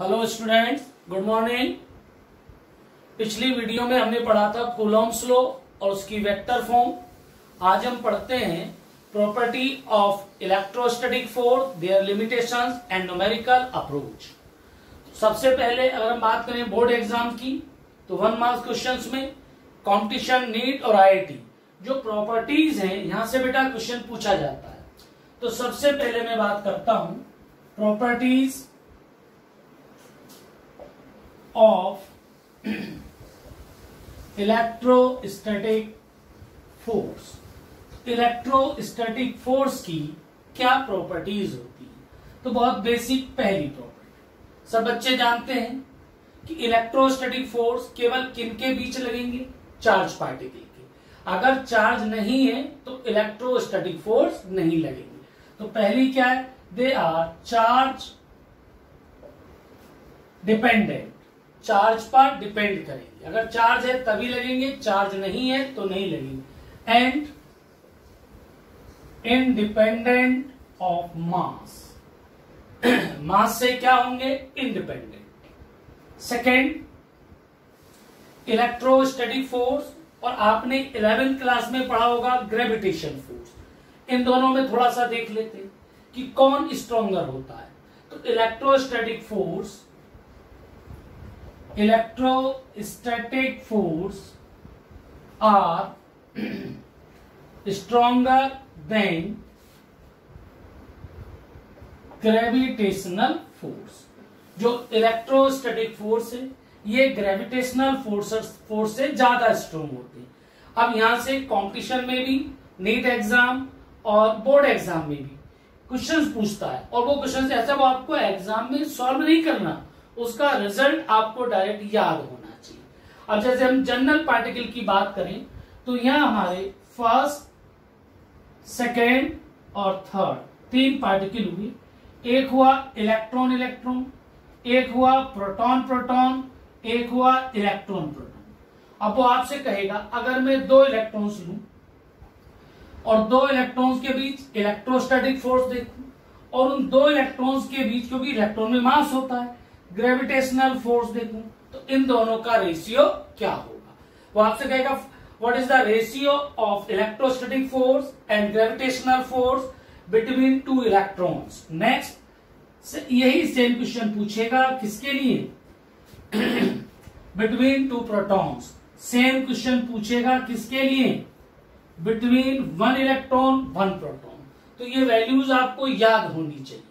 Hello students good morning पिछली video में हमने पढ़ा था कुलॉम्स लो और उसकी वेक्टर फॉर्म आज हम पढ़ते हैं property of electrostatic force their limitations and numerical approach सबसे पहले अगर हम बात करें बोर्ड एग्ज़ाम की तो वन मार्क्स क्वेश्चंस में कंपटीशन नीट और आईआईटी जो प्रॉपर्टीज़ हैं, यहाँ से बेटा क्वेश्चन पूछा जाता है। तो सबसे पहले मैं बात करता हूँ properties of electrostatic force electrostatic force की क्या प्रॉपर्टीज़ होती है? तो बहुत बेसिक पहली प्रॉपर्टी सब बच्चे जानते हैं कि इलेक्ट्रोस्टैटिक फोर्स केवल किन के बीच लगेंगे? चार्ज पार्टिकल के। अगर चार्ज नहीं है तो इलेक्ट्रोस्टैटिक फोर्स नहीं लगेंगे। तो पहली क्या है? They are charge dependent charge पर डिपेंड करेंगे। अगर चार्ज है तभी लगेंगे, चार्ज नहीं है तो नहीं लगेंगे। And independent of mass mass से क्या होंगे? इंडिपेंडेंट सेकेंड इलेक्ट्रोस्टैटिक फोर्स और आपने इलेवेंथ क्लास में पढ़ा होगा ग्रेविटेशन फोर्स इन दोनों में थोड़ा सा देख लेते कि कौन स्ट्रोंगर होता है। तो electrostatic force electrostatic force are stronger than gravitational force जो इलेक्ट्रोस्टैटिक फोर्स है, ये ग्रेविटेशनल फोर्स फोर्स से ज़्यादा स्ट्रोंग होते हैं। अब यहाँ से कंपटीशन में भी नीट एग्ज़ाम और बोर्ड एग्ज़ाम में भी क्वेश्चंस पूछता है। और वो क्वेश्चन ऐसा वो आपको एग्ज़ाम में सॉल्व नहीं करना। उसका रिज़ल्ट आपको डायरेक्ट याद होना चाहिए। अब जैसे हम जनरल पार्टिकल की बात करें तो यहाँ हमारे फ़र्स्ट सेकेंड और थर्ड तीन पार्टिकल हुए। एक हुआ इलेक्ट्रॉन इलेक्ट्रॉन एक हुआ प्रोटॉन प्रोटॉन एक हुआ इलेक्ट्रॉन प्रोटॉन अब वो आपसे कहेगा, अगर मैं दो इलेक्ट्रॉन्स लू और दो इलेक्ट्रॉन्स के बीच इलेक्ट्रोस्टैटिक फोर्स देखूँ और उन दो इलेक्ट्रॉन्स के बीच, क्योंकि इलेक्ट्रॉन में मास होता है ग्रेविटेशनल फोर्स देखूँ तो इन दोनों का रेशियो क्या होगा? वो आपसे कहेगा what is the ratio of electrostatic force and gravitational force between two electrons next यही सेम क्वेश्चन पूछेगा, किसके लिए? Between two protons same question पूछेगा, किसके लिए? Between one electron one proton तो ये वैल्यूज़ आपको याद होनी चाहिए।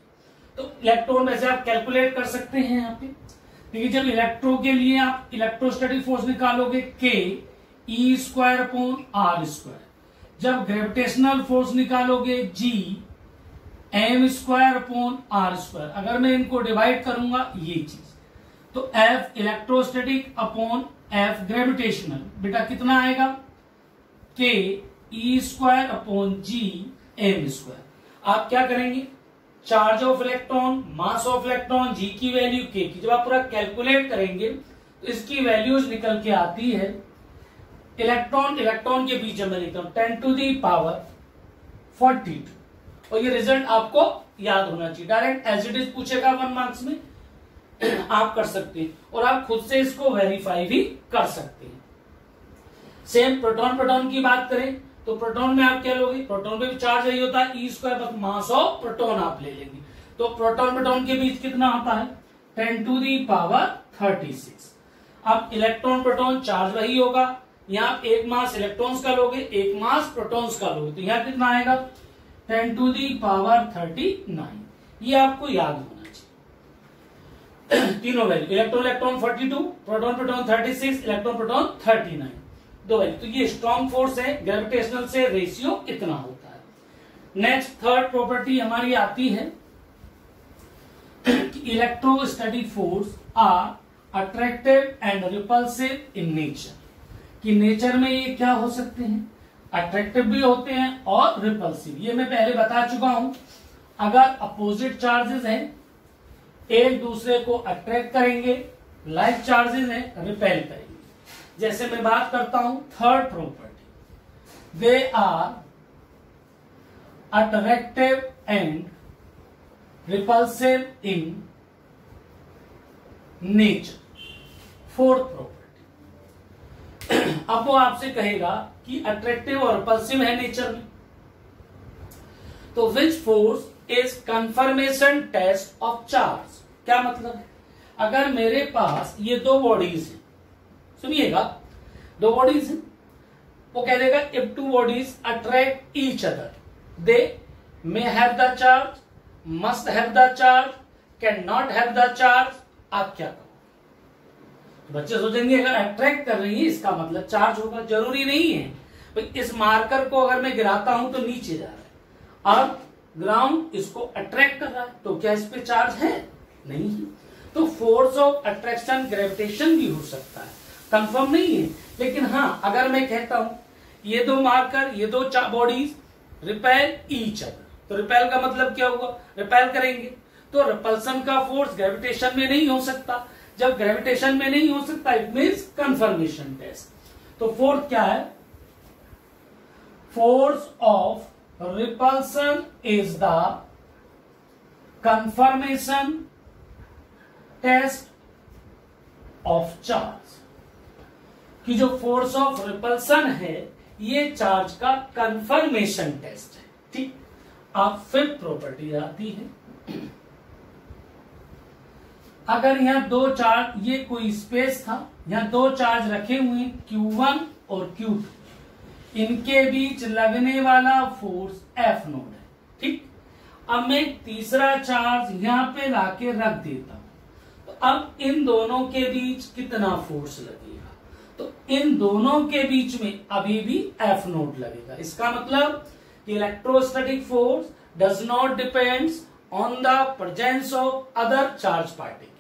तो इलेक्ट्रॉन में से आप कैलकुलेट कर सकते हैं यहाँ पे। देखिए, जब इलेक्ट्रो के लिए आप इलेक्ट्रोस्टैटिक फोर्स निकालोगे K E square upon R square जब ग्रेविटेशनल फोर्स निकालोगे G M square upon R square अगर मैं इनको डिवाइड करूँगा, ये चीज़। तो F electrostatic upon F gravitational बेटा, कितना आएगा? K E square upon G M square आप क्या करेंगे? Charge of electron, mass of electron G की वैल्यू के की। जब आप पूरा कैलकुलेट करेंगे तो इसकी वैल्यूज़ निकल के आती है। इलेक्ट्रॉन इलेक्ट्रॉन के बीच में लिखता हूँ ten to the power forty और ये रिज़ल्ट आपको याद होना चाहिए। डायरेक्ट एज इट इज़ पूछेगा वन मार्क्स में, आप कर सकते हैं। और आप खुद से इसको वेरीफाई भी कर सकते हैं। सेम प्रोटॉन प्रोटॉन की बात करें तो प्रोटॉन में आप क्या लोगे? प्रोटॉन पे भी चार्ज यही होता है ई स्क्वायर बस मास ऑफ़ प्रोटॉन आप ले लेंगे। तो प्रोटॉन प्रोटॉन के बीच कितना आता है? Ten to the power thirty six अब इलेक्ट्रॉन प्रोटॉन चार्ज वही होगा। यहाँ एक मास इलेक्ट्रॉन्स का लोगे, एक मास प्रोटॉन्स का लोगे। तो यहाँ कितना आएगा? Ten to the power thirty nine ये आपको याद होना चाहिए। तीनों value electron electron forty two proton proton thirty six electron proton thirty nine दो वैल्यू तो ये स्ट्रॉन्ग फोर्स है ग्रेविटेशनल से रेशियो इतना होता है। नेक्स्ट थर्ड प्रॉपर्टी हमारी आती है electrostatic force are attractive and repulsive in nature कि नेचर में ये क्या हो सकते हैं? अट्रैक्टिव भी होते हैं और रिपल्सिव ये मैं पहले बता चुका हूँ। अगर अपोजिट चार्जेस हैं, एक दूसरे को अट्रैक्ट करेंगे लाइक चार्जेस हैं रिपेल करेंगे। जैसे मैं बात करता हूँ third property they are attractive and repulsive in nature fourth property अब वो आपसे कहेगा कि अट्रैक्टिव और रिपल्सिव है नेचर में। तो which force is confirmation test of charge क्या मतलब है? अगर मेरे पास ये दो बॉडीज हैं सुनिएगा दो बॉडीज वो कह देगा if two bodies attract each other they may have the charge must have the charge can not have the charge आप क्या कहो? बच्चे सोचेंगे, अगर अट्रैक्ट कर रही है, इसका मतलब चार्ज होगा, ज़रूरी नहीं है। इस मार्कर को अगर मैं गिराता हूँ तो नीचे जा रहा है। अब ग्राउंड इसको अट्रैक्ट कर रहा है तो क्या इस पे चार्ज है? नहीं। तो फोर्स ऑफ़ अट्रैक्शन ग्रेविटेशन भी हो सकता है। कंफर्म नहीं है। लेकिन हाँ अगर मैं कहता हूँ, ये दो मार्कर ये दो बॉडीज रिपेल ईच अदर तो रिपेल का मतलब क्या होगा रिपेल करेंगे। तो रिपल्सन का फोर्स ग्रेविटेशन में नहीं हो सकता। जब ग्रेविटेशन में नहीं हो सकता इट मीन कंफर्मेशन टेस्ट तो फोर्थ क्या है? Force of repulsion is the confirmation test of charge कि जो फोर्स ऑफ़ रिपल्सन है, ये चार्ज का कंफर्मेशन टेस्ट है, ठीक? अब फिफ्थ प्रॉपर्टी आती है। अगर यहाँ दो चार्ज ये कोई स्पेस था, यहाँ दो चार्ज रखे हुए Q1 और Q2 इनके बीच लगने वाला फोर्स F नोड है, ठीक? अब मैं तीसरा चार्ज यहाँ पे लाके रख देता हूँ। तो अब इन दोनों के बीच कितना फोर्स लगेगा? तो इन दोनों के बीच में अभी भी एफ़ नोड लगेगा। इसका मतलब कि electrostatic force does not depends on the presence of other charge particle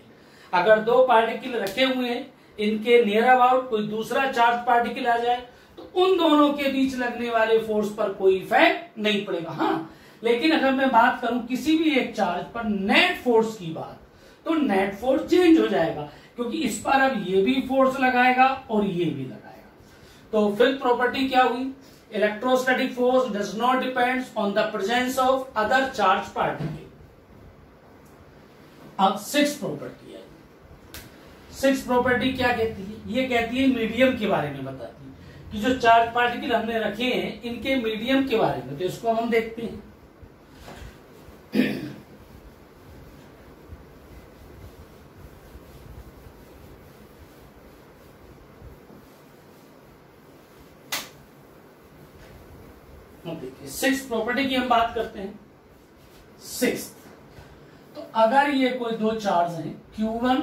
अगर दो पार्टिकल रखे हुए हैं, इनके नियर अबाउट कोई दूसरा चार्ज पार्टिकल आ जाए तो उन दोनों के बीच लगने वाले फोर्स पर कोई इफ़ेक्ट नहीं पड़ेगा। हाँ लेकिन अगर मैं बात करूँ किसी भी एक चार्ज पर नेट फोर्स की बात तो नेट फोर्स चेंज हो जाएगा। क्योंकि इस पर अब ये भी फोर्स लगाएगा और ये भी लगाएगा। तो फिफ्थ प्रॉपर्टी क्या हुई? Electrostatic force does not depends on the presence of other charged particle. अब सिक्स प्रॉपर्टी है। सिक्स प्रॉपर्टी क्या कहती है? ये कहती है मीडियम के बारे में बताती है कि जो चार्ज पार्टिकल हमने रखे हैं, इनके मीडियम के बारे में। तो इसको हम देखते हैं देखिए सिक्स प्रॉपर्टी की हम बात करते हैं। सिक्स तो अगर ये कोई दो चार्ज हैं Q1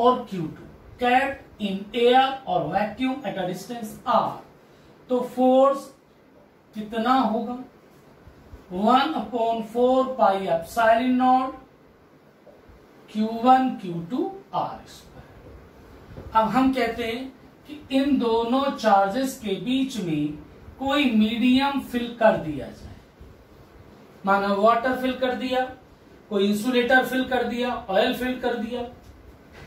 और Q2 कैट इन एयर और vacuum at a distance R तो फोर्स कितना होगा? One upon four pi epsilon naught Q one Q two R square अब हम कहते हैं कि इन दोनों चार्जेस के बीच में कोई मीडियम फिल कर दिया जाए। माना वाटर फिल कर दिया, कोई इंसुलेटर फिल कर दिया, ऑयल फिल कर दिया।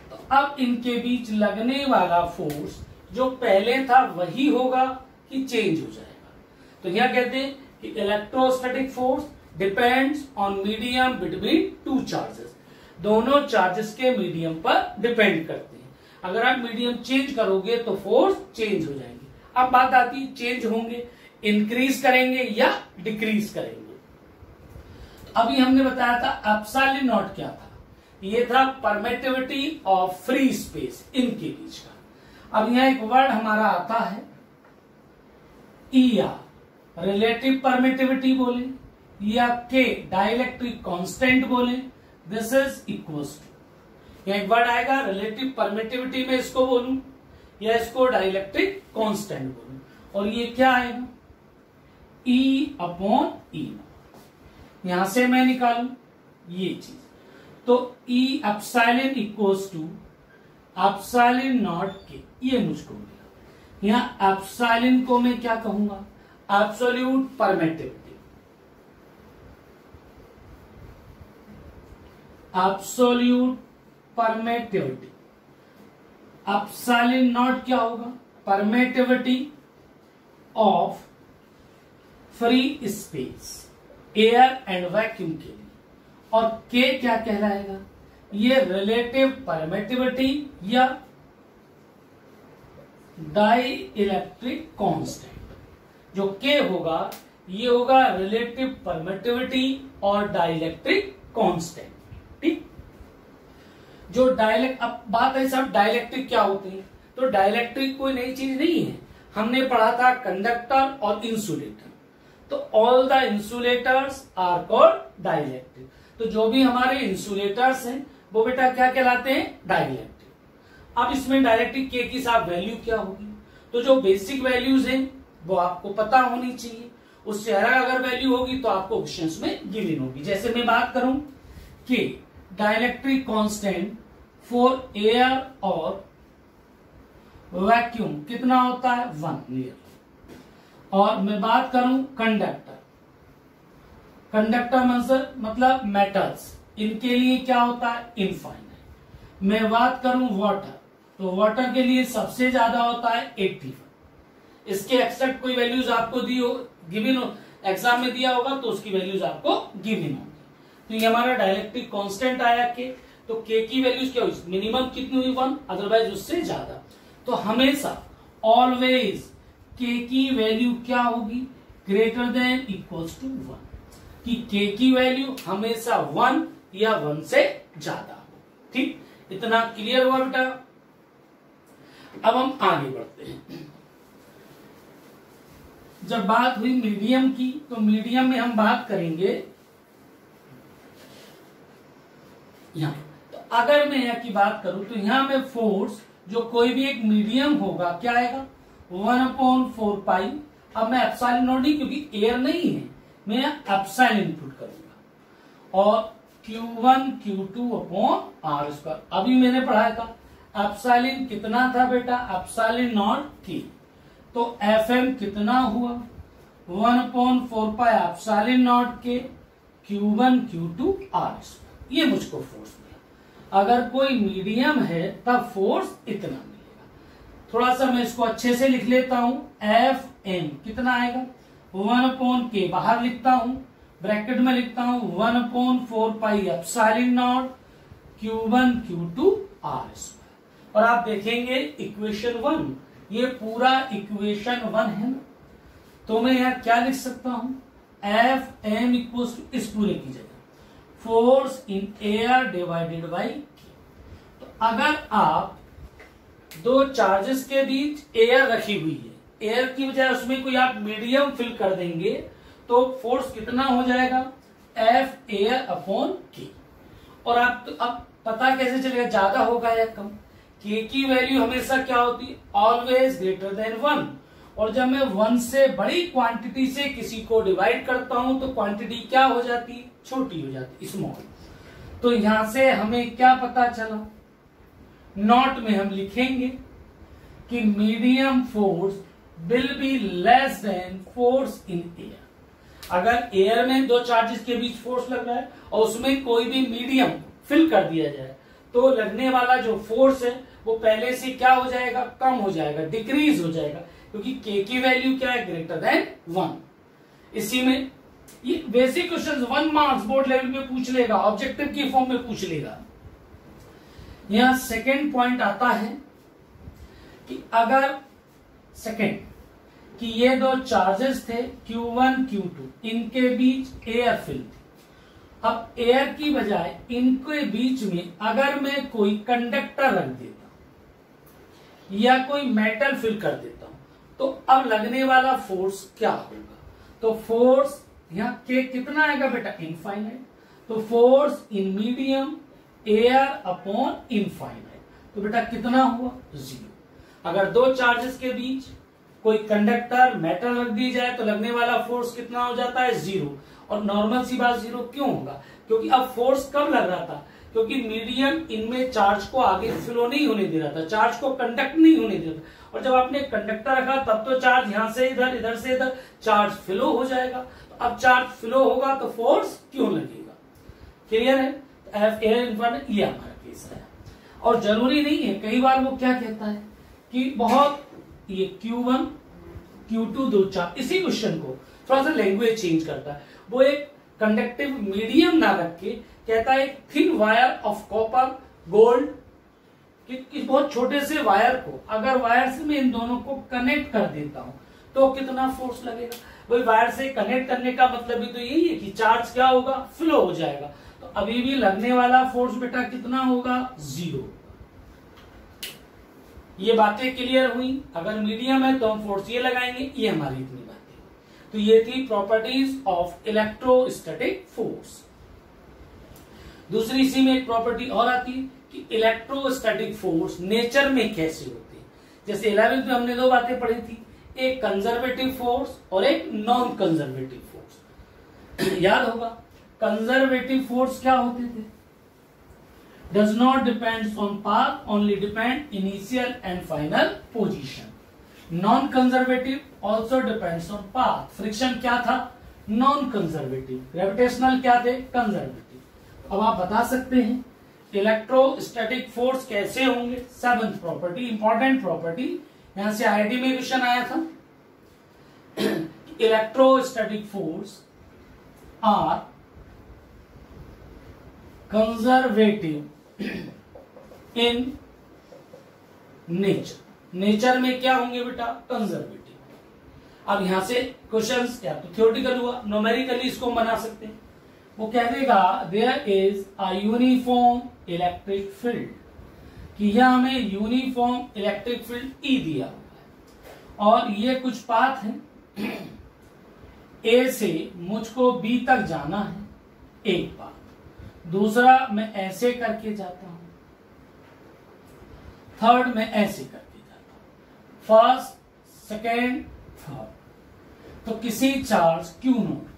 तो अब इनके बीच लगने वाला फोर्स जो पहले था वही होगा कि चेंज हो जाएगा। तो यह कहते हैं कि electrostatic force depends on medium between two charges दोनों चार्जेस के मीडियम पर डिपेंड करते हैं। अगर आप मीडियम चेंज करोगे तो फोर्स चेंज हो जाएँगे। अब बात आती है चेंज होंगे इंक्रीज करेंगे या डिक्रीज करेंगे। अभी हमने बताया था एप्साइलिन नॉट क्या था? ये था परमेटिविटी ऑफ़ फ्री स्पेस इनके बीच का। अब यहाँ एक वर्ड हमारा आता है ईया रिलेटिव परमिटिविटी बोले या के डाइलेक्ट्रिक कांस्टेंट बोले दिस इज़ इक्वल टू एक वर्ड आएगा रिलेटिव परमिटिविटी में इसको बोलूँ। या इसको डाइलेक्ट्रिक कांस्टेंट बोलूँ। और ये क्या आएगा ई अपॉन ई यहाँ से मैं निकालू ये चीज़। तो epsilon equals to epsilon naught K, ये मुझको मिला। यहाँ अपसाइलिन को मैं क्या कहूँगा? Absolute permittivity absolute permittivity epsilon naught क्या होगा? Permittivity of free space air and vacuum के लिए। और के क्या कहलाएगा? ये रिलेटिव परमेटिविटी या डाई इलेक्ट्रिक कांस्टेंट जो के होगा, ये होगा रिलेटिव परमेटिविटी और डाइलेक्ट्रिक कांस्टेंट ठीक? जो डायलेक्ट अब बात है सब डायलेक्ट्रिक क्या होते हैं? तो डायलेक्ट्रिक कोई नई चीज़ नहीं है। हमने पढ़ा था कंडक्टर और इंसुलेटर तो all the insulators are called dielectric तो जो भी हमारे इंसुलेटर्स हैं, वो बेटा क्या कहलाते हैं? डाइलेक्ट्रिक अब इसमें डायरेक्ट्रिक के की साथ वैल्यू क्या होगी? तो जो बेसिक वैल्यूज़ हैं, वो आपको पता होनी चाहिए। उससे अलग अगर वैल्यू होगी तो आपको ऑप्शन में गिवन होगी। जैसे मैं बात करूँ कि डायलेक्ट्रिक कांस्टेंट फॉर एयर और वैक्यूम कितना होता है? वन नियर और मैं बात करूँ कंडक्टर कंडक्टर मंसर मतलब मेटल्स इनके लिए क्या होता है? इनफाइनाइट मैं बात करूँ वाटर तो वाटर के लिए सबसे ज़्यादा होता है एट्टी वन इसके एक्सेप्ट कोई वैल्यूज़ आपको दी हो गिविन हो एग्ज़ाम में दिया होगा तो उसकी वैल्यूज़ आपको गिविन होगी। तो ये हमारा डायलेक्ट्रिक कांस्टेंट आया के तो के की वैल्यूज़ क्या हुई? मिनिमम कितनी हुई? वन अदरवाइज़ उससे ज़्यादा। तो हमेशा ऑलवेज के की वैल्यू क्या होगी? Greater than equals to one कि के की वैल्यू हमेशा वन या वन से ज़्यादा हो। ठीक? इतना क्लियर हुआ बेटा? अब हम आगे बढ़ते हैं। जब बात हुई मीडियम की तो मीडियम में हम बात करेंगे यहाँ अगर मैं यहाँ की बात करूँ तो यहाँ में फोर्स जो कोई भी एक मीडियम होगा, क्या आएगा? वन अपॉन फोर पाई अब मैं एप्साइलिन नोट नहीं क्योंकि एयर नहीं है, मैं यहाँ एप्साइलिन पुट करूँगा। और Q1 Q2 upon are square अभी मैंने पढ़ाया था एप्साइलिन कितना था बेटा? एप्साइलिन नॉट की तो एफ़ एम कितना हुआ? One upon four pi epsilon naught K Q1 Q2 are square ये मुझको फोर्स अगर कोई मीडियम है, तब फोर्स इतना मिलेगा। थोड़ा सा मैं इसको अच्छे से लिख लेता हूँ। एफ़ एम कितना आएगा? वन पोन के बाहर लिखता हूँ। ब्रैकेट में लिखता हूँ, one upon four pi epsilon naught Q one Q two R square और आप देखेंगे इक्वेशन वन ये पूरा इक्वेशन वन है ना। तो मैं यहाँ क्या लिख सकता हूँ? एफ़ एम इक्वल इस पूरे की जगह। Force in air divided by तो अगर आप दो चार्जेस के बीच एयर रखी हुई है एयर की बजाय उसमें कोई आप मीडियम फिल कर देंगे तो फोर्स कितना हो जाएगा? एफ़ एयर अपॉन के और आप तो अब पता कैसे चलेगा? ज़्यादा होगा या कम? के की वैल्यू हमेशा क्या होती है? ऑलवेज ग्रेटर देन वन और जब मैं वन से बड़ी क्वांटिटी से किसी को डिवाइड करता हूँ तो क्वांटिटी क्या हो जाती? छोटी हो जाती स्मॉल तो यहाँ से हमें क्या पता चला? नॉट में हम लिखेंगे कि medium force will be less than force in air अगर एयर में दो चार्जेस के बीच फोर्स लग रहा है और उसमें कोई भी मीडियम फिल कर दिया जाए तो लगने वाला जो फोर्स है, वो पहले से क्या हो जाएगा? कम हो जाएगा डिक्रीज हो जाएगा. क्योंकि के की वैल्यू क्या है? ग्रेटर देन वन इसी में ये basic question one marks board level में पूछ लेगा ऑब्जेक्टिव की फॉर्म में पूछ लेगा। यहाँ सेकेंड पॉइंट आता है कि अगर सेकेंड कि ये दो चार्जेस थे Q1 Q2 इनके बीच एयर फिल थी। अब एयर की बजाय इनके बीच में अगर मैं कोई कंडक्टर रख देता या कोई मेटल फिल कर देता तो अब लगने वाला फोर्स क्या होगा? तो फोर्स यहाँ के कितना आएगा बेटा? इनफाइनाइट तो force in medium air upon infinite तो बेटा कितना हुआ? ज़ीरो अगर दो चार्जेस के बीच कोई कंडक्टर मेटल रख दी जाए तो लगने वाला फोर्स कितना हो जाता है? ज़ीरो और नॉर्मल सी बात ज़ीरो क्यों होगा? क्योंकि अब फोर्स कब लग रहा था। क्योंकि मीडियम इनमें चार्ज को आगे फ्लो नहीं होने दे रहा था। चार्ज को कंडक्ट नहीं होने दे रहा था। और जब आपने कंडक्टर रखा, तब तो चार्ज यहाँ से इधर इधर से इधर चार्ज फ्लो हो जाएगा। तो अब चार्ज फ्लो होगा तो फोर्स क्यों लगेगा? क्लियर है? एफ़ एयर इन्फाइनाइट ये हमारा केस है। और ज़रूरी नहीं है, कई बार वो क्या कहता है कि बहुत, ये Q1 Q2 दो चार, इसी क्वेश्चन को थोड़ा सा लैंग्वेज चेंज करता है। वो एक कंडक्टिव मीडियम ना रख के कहता है thin wire of copper gold कि, कि बहुत छोटे से वायर को अगर वायर से मैं इन दोनों को कनेक्ट कर देता हूँ तो कितना फोर्स लगेगा? भाई वायर से कनेक्ट करने का मतलब भी तो यही है कि चार्ज क्या होगा? फ्लो हो जाएगा। तो अभी भी लगने वाला फोर्स बेटा कितना होगा? ज़ीरो ये बातें क्लियर हुई। अगर मीडियम है तो हम फोर्स ये लगाएँगे ये हमारी इतनी बातें तो ये थी प्रॉपर्टीज़ ऑफ़ इलेक्ट्रोस्टैटिक फोर्स दूसरी इसी में एक प्रॉपर्टी और आती है। कि इलेक्ट्रोस्टैटिक फोर्स नेचर में कैसे होते हैं? जैसे इलेवेंथ में हमने दो बातें पढ़ी थी, एक कंजर्वेटिव फोर्स और एक नॉन कंजर्वेटिव फोर्स याद होगा कंजर्वेटिव फोर्स क्या होते थे? Does not depend on path only depend initial and final position non conservative also depends on path friction क्या था? नॉन कंजर्वेटिव ग्रेविटेशनल क्या थे? कंजर्वेटिव अब आप बता सकते हैं इलेक्ट्रोस्टैटिक फोर्स कैसे होंगे? सेवंथ प्रॉपर्टी इंपॉर्टेंट प्रॉपर्टी यहाँ से आईआईटी में क्वेश्चन आया था। Electrostatic force are conservative in nature nature में क्या होंगे बेटा? कंजर्वेटिव अब यहाँ से क्वेश्चन क्या तो थियोटिकल हुआ नोमेरिकली इसको बना सकते हैं। वो कह देगा there is a uniform electric field कि यह हमें यूनिफॉर्म इलेक्ट्रिक फ़ील्ड ई दिया हुआ है। और ये कुछ पाथ है। ए से मुझको बी तक जाना है, एक पाथ। दूसरा मैं ऐसे करके जाता हूँ। थर्ड मैं ऐसे करके जाता हूँ। फ़र्स्ट सेकेंड थर्ड तो किसी चार्ज क्यू नोट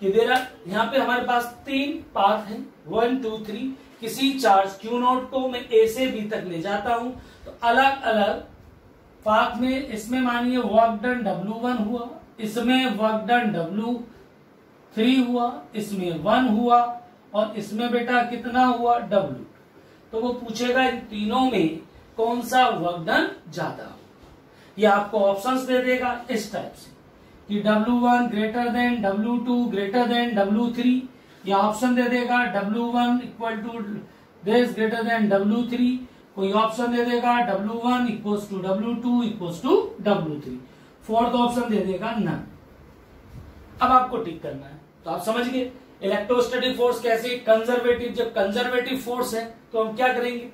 कि देर यहाँ पे हमारे पास तीन पाथ हैं। वन टू थ्री किसी चार्ज क्यू नोट को मैं ए से बी तक ले जाता हूँ। तो अलग अलग पाथ में इसमें मानिए वर्क डन डब्ल्यू वन हुआ, इसमें वर्क डन डब्ल्यू थ्री हुआ, इसमें वन हुआ और इसमें बेटा कितना हुआ? डब्ल्यू तो वो पूछेगा इन तीनों में कौन सा वर्क डन ज़्यादा होगा। यह आपको ऑप्शंस दे देगा इस टाइप से। कि W1 greater than W2 greater than W3 ये ऑप्शन दे देगा W1 equal to this greater than W3 कोई ऑप्शन दे देगा W1 one equals to W two equals to W three fourth option दे देगा नन अब आपको टिक करना है। तो आप समझ गए इलेक्ट्रोस्टैटिक फोर्स कैसे कंजर्वेटिव जब कंजर्वेटिव फोर्स है तो हम क्या करेंगे?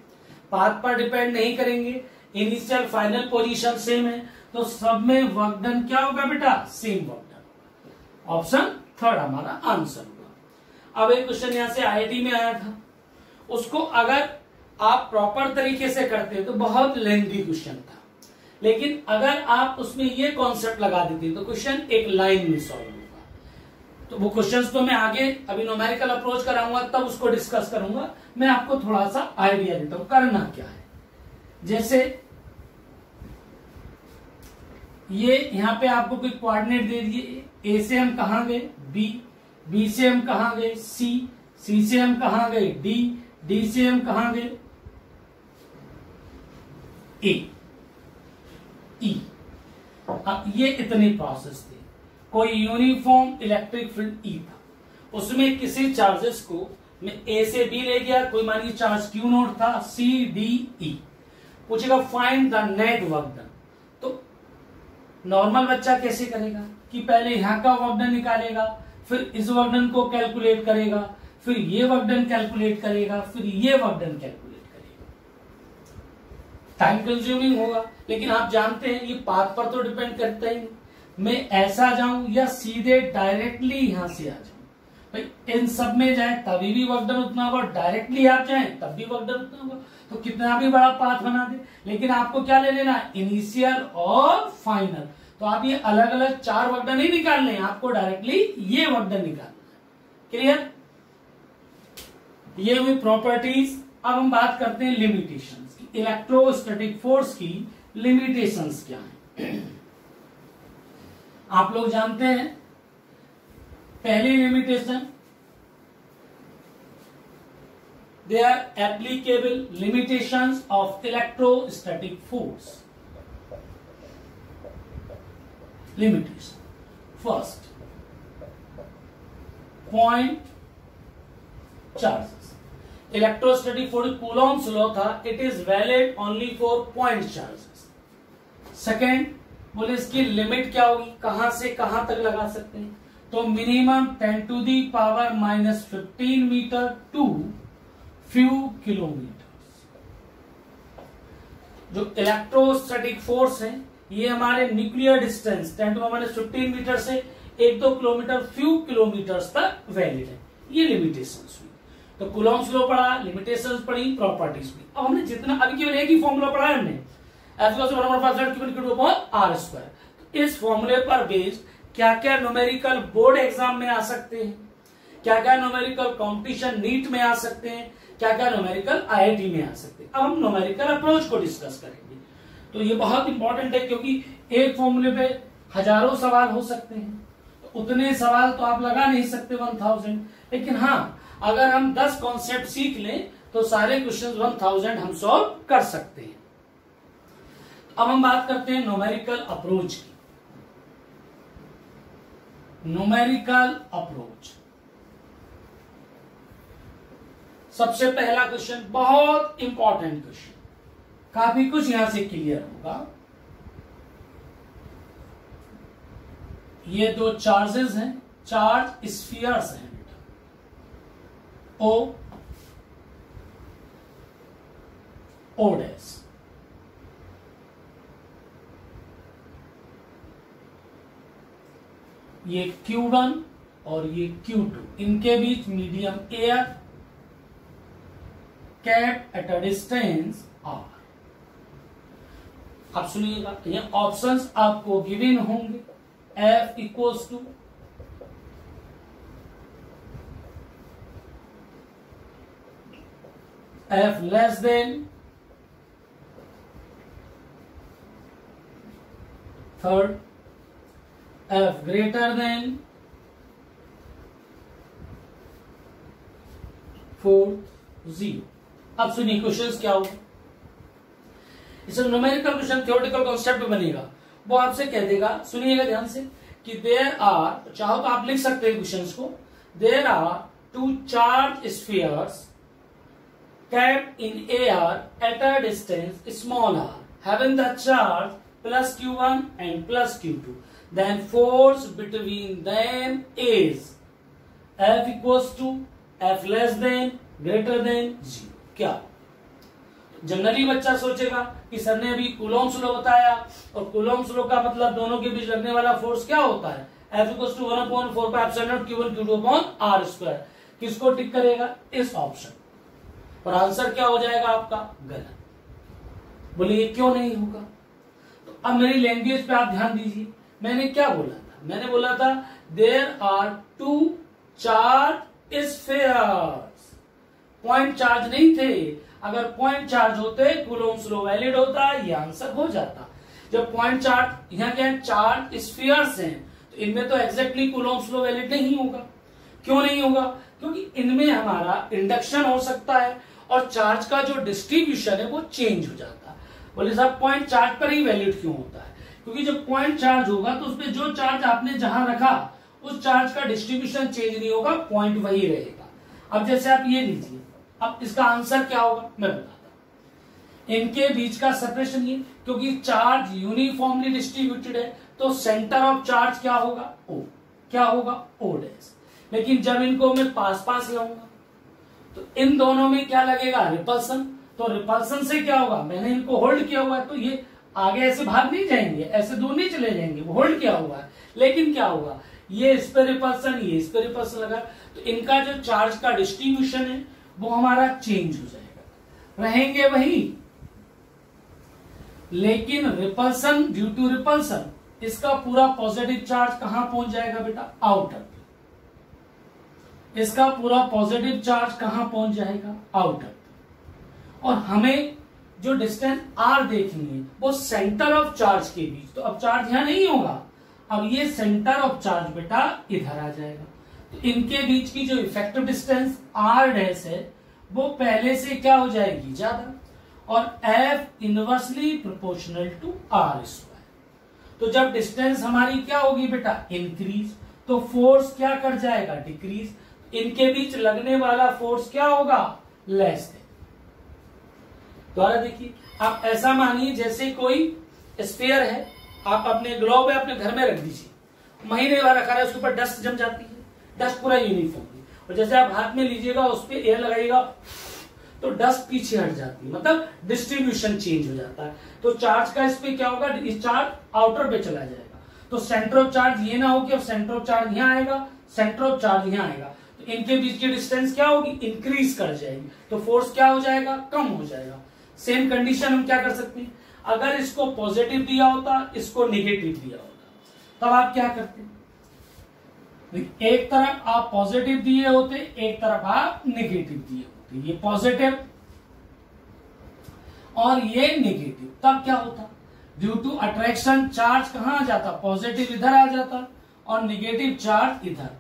पाथ पर डिपेंड नहीं करेंगे। इनिशियल फाइनल पोजीशन सेम है। तो सब में वर्क डन क्या होगा बेटा? Same work done option third हमारा आंसर होगा। अब एक क्वेश्चन यहाँ से आईआईटी में आया था। उसको अगर आप प्रॉपर तरीके से करते तो बहुत लेंथी क्वेश्चन था। लेकिन अगर आप उसमें ये कॉन्सेप्ट लगा देते तो क्वेश्चन एक लाइन में सॉल्व होगा। तो वो क्वेश्चंस तो मैं आगे अभी नोमेरिकल अप्रोच कराऊँगा, तब उसको डिस्कस करूँगा। मैं आपको थोड़ा सा आइडिया देता हूँ, करना क्या है। जैसे ये यहाँ पे आपको कोई कोऑर्डिनेट दे दिए। ए से हम कहा गए? बी बी से हम कहा गए? सी सी से हम कहा गए? डी डी से हम कहा गए? ए ई ये इतने प्रोसेस थे। कोई यूनिफॉर्म इलेक्ट्रिक फ़ील्ड ई था। उसमें किसी चार्जेस को मैं ए से बी ले गया। कोई मानिए चार्ज क्यू नोट था सी डी ई पूछेगा find the net work done normal बच्चा कैसे करेगा? कि पहले यहाँ का वर्कडन निकालेगा, फिर इस वर्कडन को कैलकुलेट करेगा, फिर ये वर्कडन कैलकुलेट करेगा, फिर ये वर्कडन कैलकुलेट करेगा। टाइम कंज्यूमिंग होगा, लेकिन आप जानते हैं, ये पाथ पर तो डिपेंड करता ही मैं ऐसा जाऊँ या सीधे डायरेक्टली यहाँ से आ जाऊँ? भाई, इन सब में जाए, तभी भी वर्कडन उतना होगा डायरेक्टली आप जाए, तब भी वर्कडन उतना होगा। तो कितना भी बड़ा पाथ बना दे। लेकिन आपको क्या ले लेना इनिशियल और फाइनल तो आप ये अलग अलग चार वर्कडन नहीं निकालने आपको डायरेक्टली ये वर्कडन निकालना क्लियर ये हुई प्रॉपर्टीज़ अब हम बात करते हैं लिमिटेशन की। इलेक्ट्रोस्टैटिक फोर्स की लिमिटेशंस क्या है? आप लोग जानते हैं, पहली limitation they are applicable limitations of electrostatic force. Limitation. First, point charges electrostatic for Coulomb's law था it is valid only for point charges second बोले इसकी लिमिट क्या होगी कहाँ से कहाँ तक लगा सकते हैं तो minimum ten to the power minus fifteen metre to few kilometre जो इलेक्ट्रोस्टैटिक फोर्स है, ये हमारे nuclear distance ten to minus fifteen metre से एक दो किलोमीटर फ्यू किलोमीटर तक वैलिड है। ये लिमिटेशन हुई। तो कुलॉम्स लो पढ़ा लिमिटेशन पढ़ी प्रॉपर्टीज़ भी अब हमने जितना अभी केवल एक ही फॉर्मूला पढ़ा हमने। तो इस फॉर्मूले पर बेस्ड क्या क्या न्यूमेरिकल बोर्ड एग्ज़ाम में आ सकते हैं? क्या क्या न्यूमेरिकल कंपटीशन नीट में आ सकते हैं? क्या क्या न्यूमेरिकल आईआईटी में आ सकते हैं। अब हम नोमेरिकल अप्रोच को डिस्कस करेंगे। तो ये बहुत इंपॉर्टेंट है क्योंकि एक फॉर्मूले पे हज़ारों सवाल हो सकते हैं। तो उतने सवाल तो आप लगा नहीं सकते वन थाउज़ेंड लेकिन हाँ अगर हम दस कॉन्सेप्ट सीख लें तो सारे क्वेश्चन वन थाउज़ेंड हम सॉल्व कर सकते हैं। अब हम बात करते हैं नोमेरिकल अप्रोच की। नोमेरिकल अप्रोच सबसे पहला क्वेश्चन बहुत इंपॉर्टेंट क्वेश्चन काफ़ी कुछ यहाँ से क्लियर होगा। ये दो चार्जेस हैं चार्ज स्फीयर्स हैं बेटा। ओ ओ डैश ये Q1 और ये Q2 इनके बीच medium air kept at a distance R आप सुनिएगा ये ऑप्शंस आपको गिवन होंगे। F equals to F less than third F greater than fourth zero अब सुनिए क्वेश्चन क्या हो? इसमें न्यूमेरिकल क्वेश्चन थियोरिटिकल कॉन्सेप्ट बनेगा। वो आपसे कह देगा, सुनिएगा ध्यान से, कि देर आर चाहो तो आप लिख सकते हैं क्वेश्चन को there are two charge spheres kept in air at a distance small R है charge plus Q one and plus Q two then force between then is F equals to F less than greater than जी क्या? Generally बच्चा सोचेगा कि sir ने अभी coulomb slow बताया और coulomb slow का मतलब दोनों के बीच लगने वाला फोर्स क्या होता है? F equal to one upon four five seven Q one Q two upon R square किसको टिक करेगा? इस ऑप्शन और आंसर क्या हो जाएगा आपका? गलत. बोलिए क्यों नहीं होगा? तो अब मेरी लैंग्वेज पे आप ध्यान दीजिए। मैंने क्या बोला था? मैंने बोला था there are two charge spheres point charge नहीं थे। अगर पॉइंट चार्ज होते कुलोम स्लो वैलिड होता, ये आंसर हो जाता। जब पॉइंट चार्ज यहाँ क्या है? चार्ज स्फीयर्स हैं। तो इनमें तो एग्जैक्टली कुलोम स्लो वैलिड नहीं होगा। क्यों नहीं होगा? क्योंकि इनमें हमारा इंडक्शन हो सकता है और चार्ज का जो डिस्ट्रीब्यूशन है, वो चेंज हो जाता। है बोले साहब पॉइंट चार्ज पर ही वैलिड क्यों होता है? क्योंकि जब पॉइंट चार्ज होगा तो उसमें जो चार्ज आपने जहाँ रखा, उस चार्ज का डिस्ट्रीब्यूशन चेंज नहीं होगा पॉइंट वही रहेगा। अब जैसे आप ये लीजिए। अब इसका आंसर क्या होगा? मैं बताता इनके बीच का सेपरेशन ये, क्योंकि चार्ज यूनिफॉर्मली डिस्ट्रीब्यूटेड है तो सेंटर ऑफ़ चार्ज क्या होगा? ओ क्या होगा? ओ डैश लेकिन जब इनको मैं पास पास लाऊँगा तो इन दोनों में क्या लगेगा? रिपल्सन तो रिपल्सन से क्या होगा? मैंने इनको होल्ड किया हुआ है तो ये आगे ऐसे भाग नहीं जाएँगे, ऐसे दूर नहीं चले जाएँगे होल्ड किया हुआ है। लेकिन क्या होगा? ये इस पर रिपल्सन ये इस पर रिपल्सन लगा। तो इनका जो चार्ज का डिस्ट्रीब्यूशन है वो हमारा चेंज हो जाएगा। रहेंगे वही। लेकिन रिपल्सन ड्यू टू रिपल्सन इसका पूरा पॉजिटिव चार्ज कहाँ पहुँच जाएगा बेटा? आउटर पे। इसका पूरा पॉजिटिव चार्ज कहाँ पहुँच जाएगा? आउटर और हमें जो डिस्टेंस आर देखनी है, वो सेंटर ऑफ़ चार्ज के बीच। तो अब चार्ज यहाँ नहीं होगा। अब ये सेंटर ऑफ़ चार्ज बेटा इधर आ जाएगा। इनके बीच की जो इफ़ेक्टिव डिस्टेंस आर डैश है, वो पहले से क्या हो जाएगी ज़्यादा? और F inversely proportional to R square तो जब डिस्टेंस हमारी क्या होगी बेटा? इंक्रीज तो फोर्स क्या कर जाएगा? डिक्रीज इनके बीच लगने वाला फोर्स क्या होगा? लेस दोबारा देखिए, आप ऐसा मानिए जैसे कोई स्पेयर है, आप अपने ग्लोब अपने घर में रख दीजिए। महीने भर रखा है उसके ऊपर डस्ट जम जाती है। डस्ट पूरा यूनिफॉर्म और जैसे आप हाथ में लीजिएगा, उस पर एयर लगाइएगा तो डस्ट पीछे हट जाती है। मतलब डिस्ट्रीब्यूशन चेंज हो जाता है। तो चार्ज का इस पे क्या होगा? इस चार्ज आउटर पे चला जाएगा। तो सेंटर ऑफ़ चार्ज ये ना हो कि अब सेंटर ऑफ़ चार्ज यहाँ आएगा सेंटर ऑफ़ चार्ज यहाँ आएगा। तो इनके बीच की डिस्टेंस क्या होगी? इंक्रीज कर जाएगी। तो फोर्स क्या हो जाएगा? कम हो जाएगा। सेम कंडीशन हम क्या कर सकते हैं? अगर इसको पॉजिटिव दिया होता, इसको निगेटिव दिया होता, तब आप क्या करते एक तरफ़ आप पॉजिटिव दिए होते, एक तरफ़ आप निगेटिव दिए होते। ये पॉजिटिव और ये निगेटिव तब क्या होता? ड्यू टू अट्रैक्शन चार्ज कहाँ आ जाता? पॉजिटिव इधर आ जाता और निगेटिव चार्ज इधर।